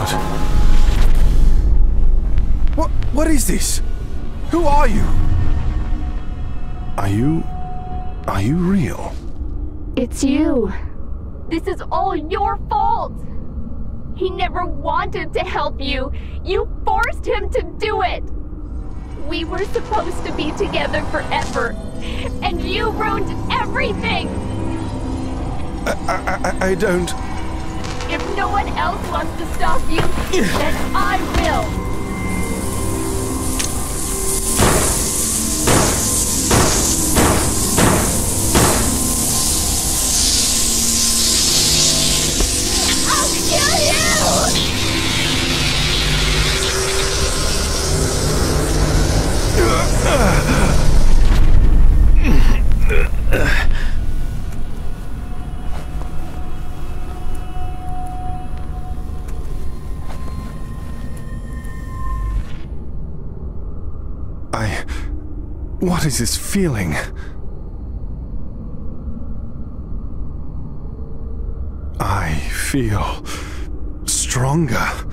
S3: God.
S10: What? What is this? Who are you?
S3: Are you. Are you real?
S11: It's you. This is all your fault. He never wanted to help you. You forced him to do it. We were supposed to be together forever. And you ruined everything.
S10: I, I, I don't.
S11: No else wants to stop you, then I will.
S3: What is this feeling? I feel. stronger.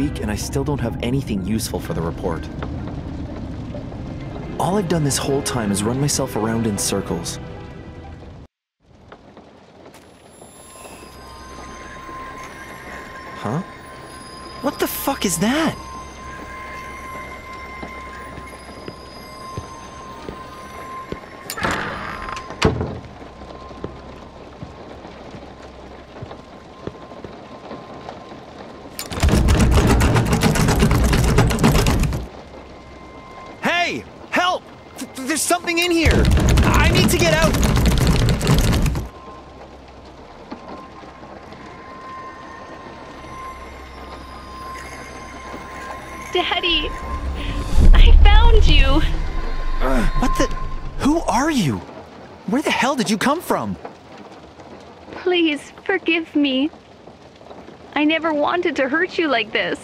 S2: Week and I still don't have anything useful for the report. All I've done this whole time is run myself around in circles. Huh? What the fuck is that?
S11: You
S2: come from?
S11: Please forgive me. I never wanted to hurt you like this.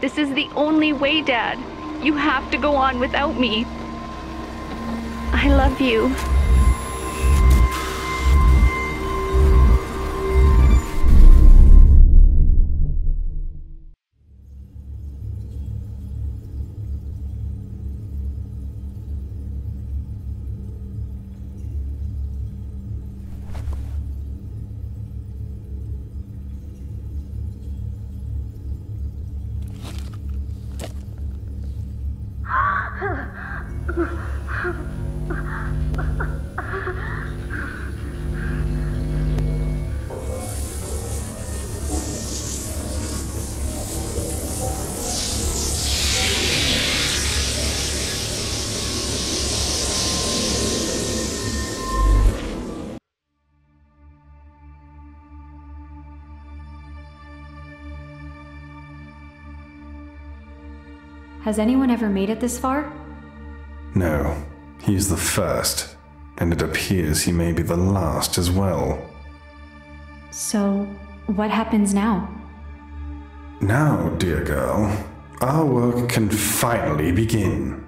S11: This is the only way, Dad. You have to go on without me. I love you.
S12: Has anyone ever made it this far?
S3: No, he's the first, and it appears he may be the last as well.
S12: So, what happens now?
S3: Now, dear girl, our work can finally begin.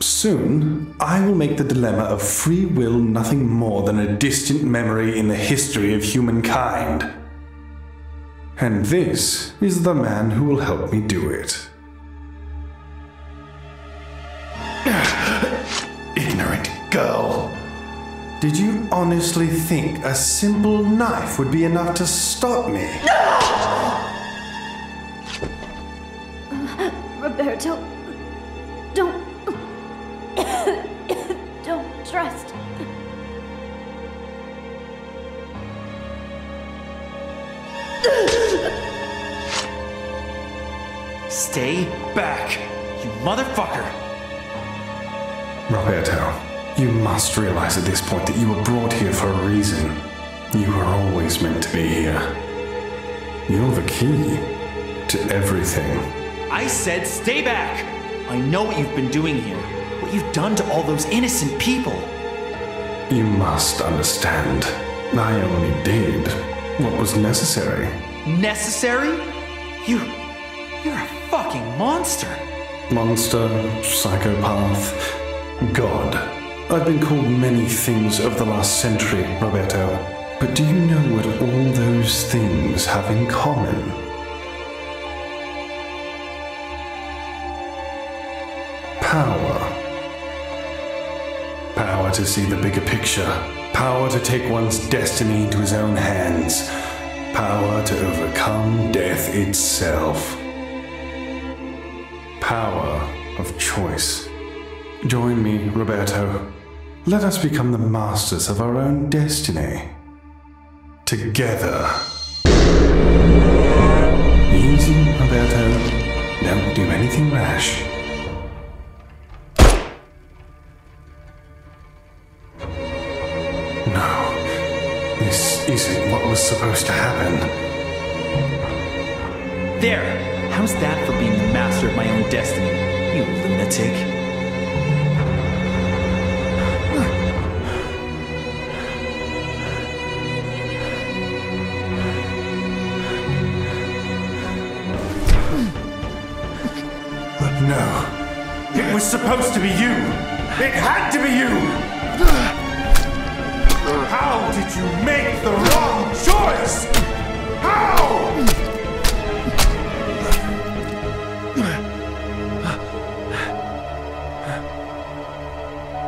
S3: Soon, I will make the dilemma of free will nothing more than a distant memory in the history of humankind. And this is the man who will help me do it. Girl. Did you honestly think a simple knife would be enough to stop me? No!
S11: Uh, Roberto, don't. don't trust.
S2: Stay back, you motherfucker!
S3: Roberto, you must realize at this point that you were brought here for a reason. You were always meant to be here. You're the key to everything.
S2: I said stay back! I know what you've been doing here. What you've done to all those innocent people.
S3: You must understand. I only did what was necessary.
S2: Necessary? You. You're a fucking monster.
S3: Monster, psychopath, God. I've been called many things of the last century, Roberto. But do you know what all those things have in common? Power. Power to see the bigger picture. Power to take one's destiny into his own hands. Power to overcome death itself. Power of choice. Join me, Roberto. Let us become the masters of our own destiny. Together. Easy, Roberto. Don't do anything rash. No, this isn't what was supposed to happen.
S2: There! How's that for being the master of my own destiny, you lunatic?
S10: No. It was supposed to be you. It had to be you. How did you make the wrong choice? How?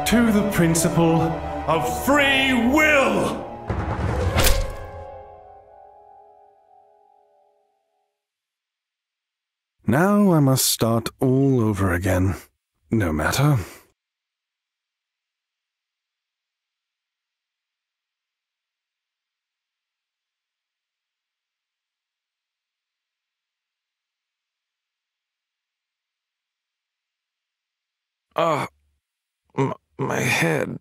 S10: To the principle of free will.
S3: Now I must start all over again. No matter.
S10: Ah, m- my head.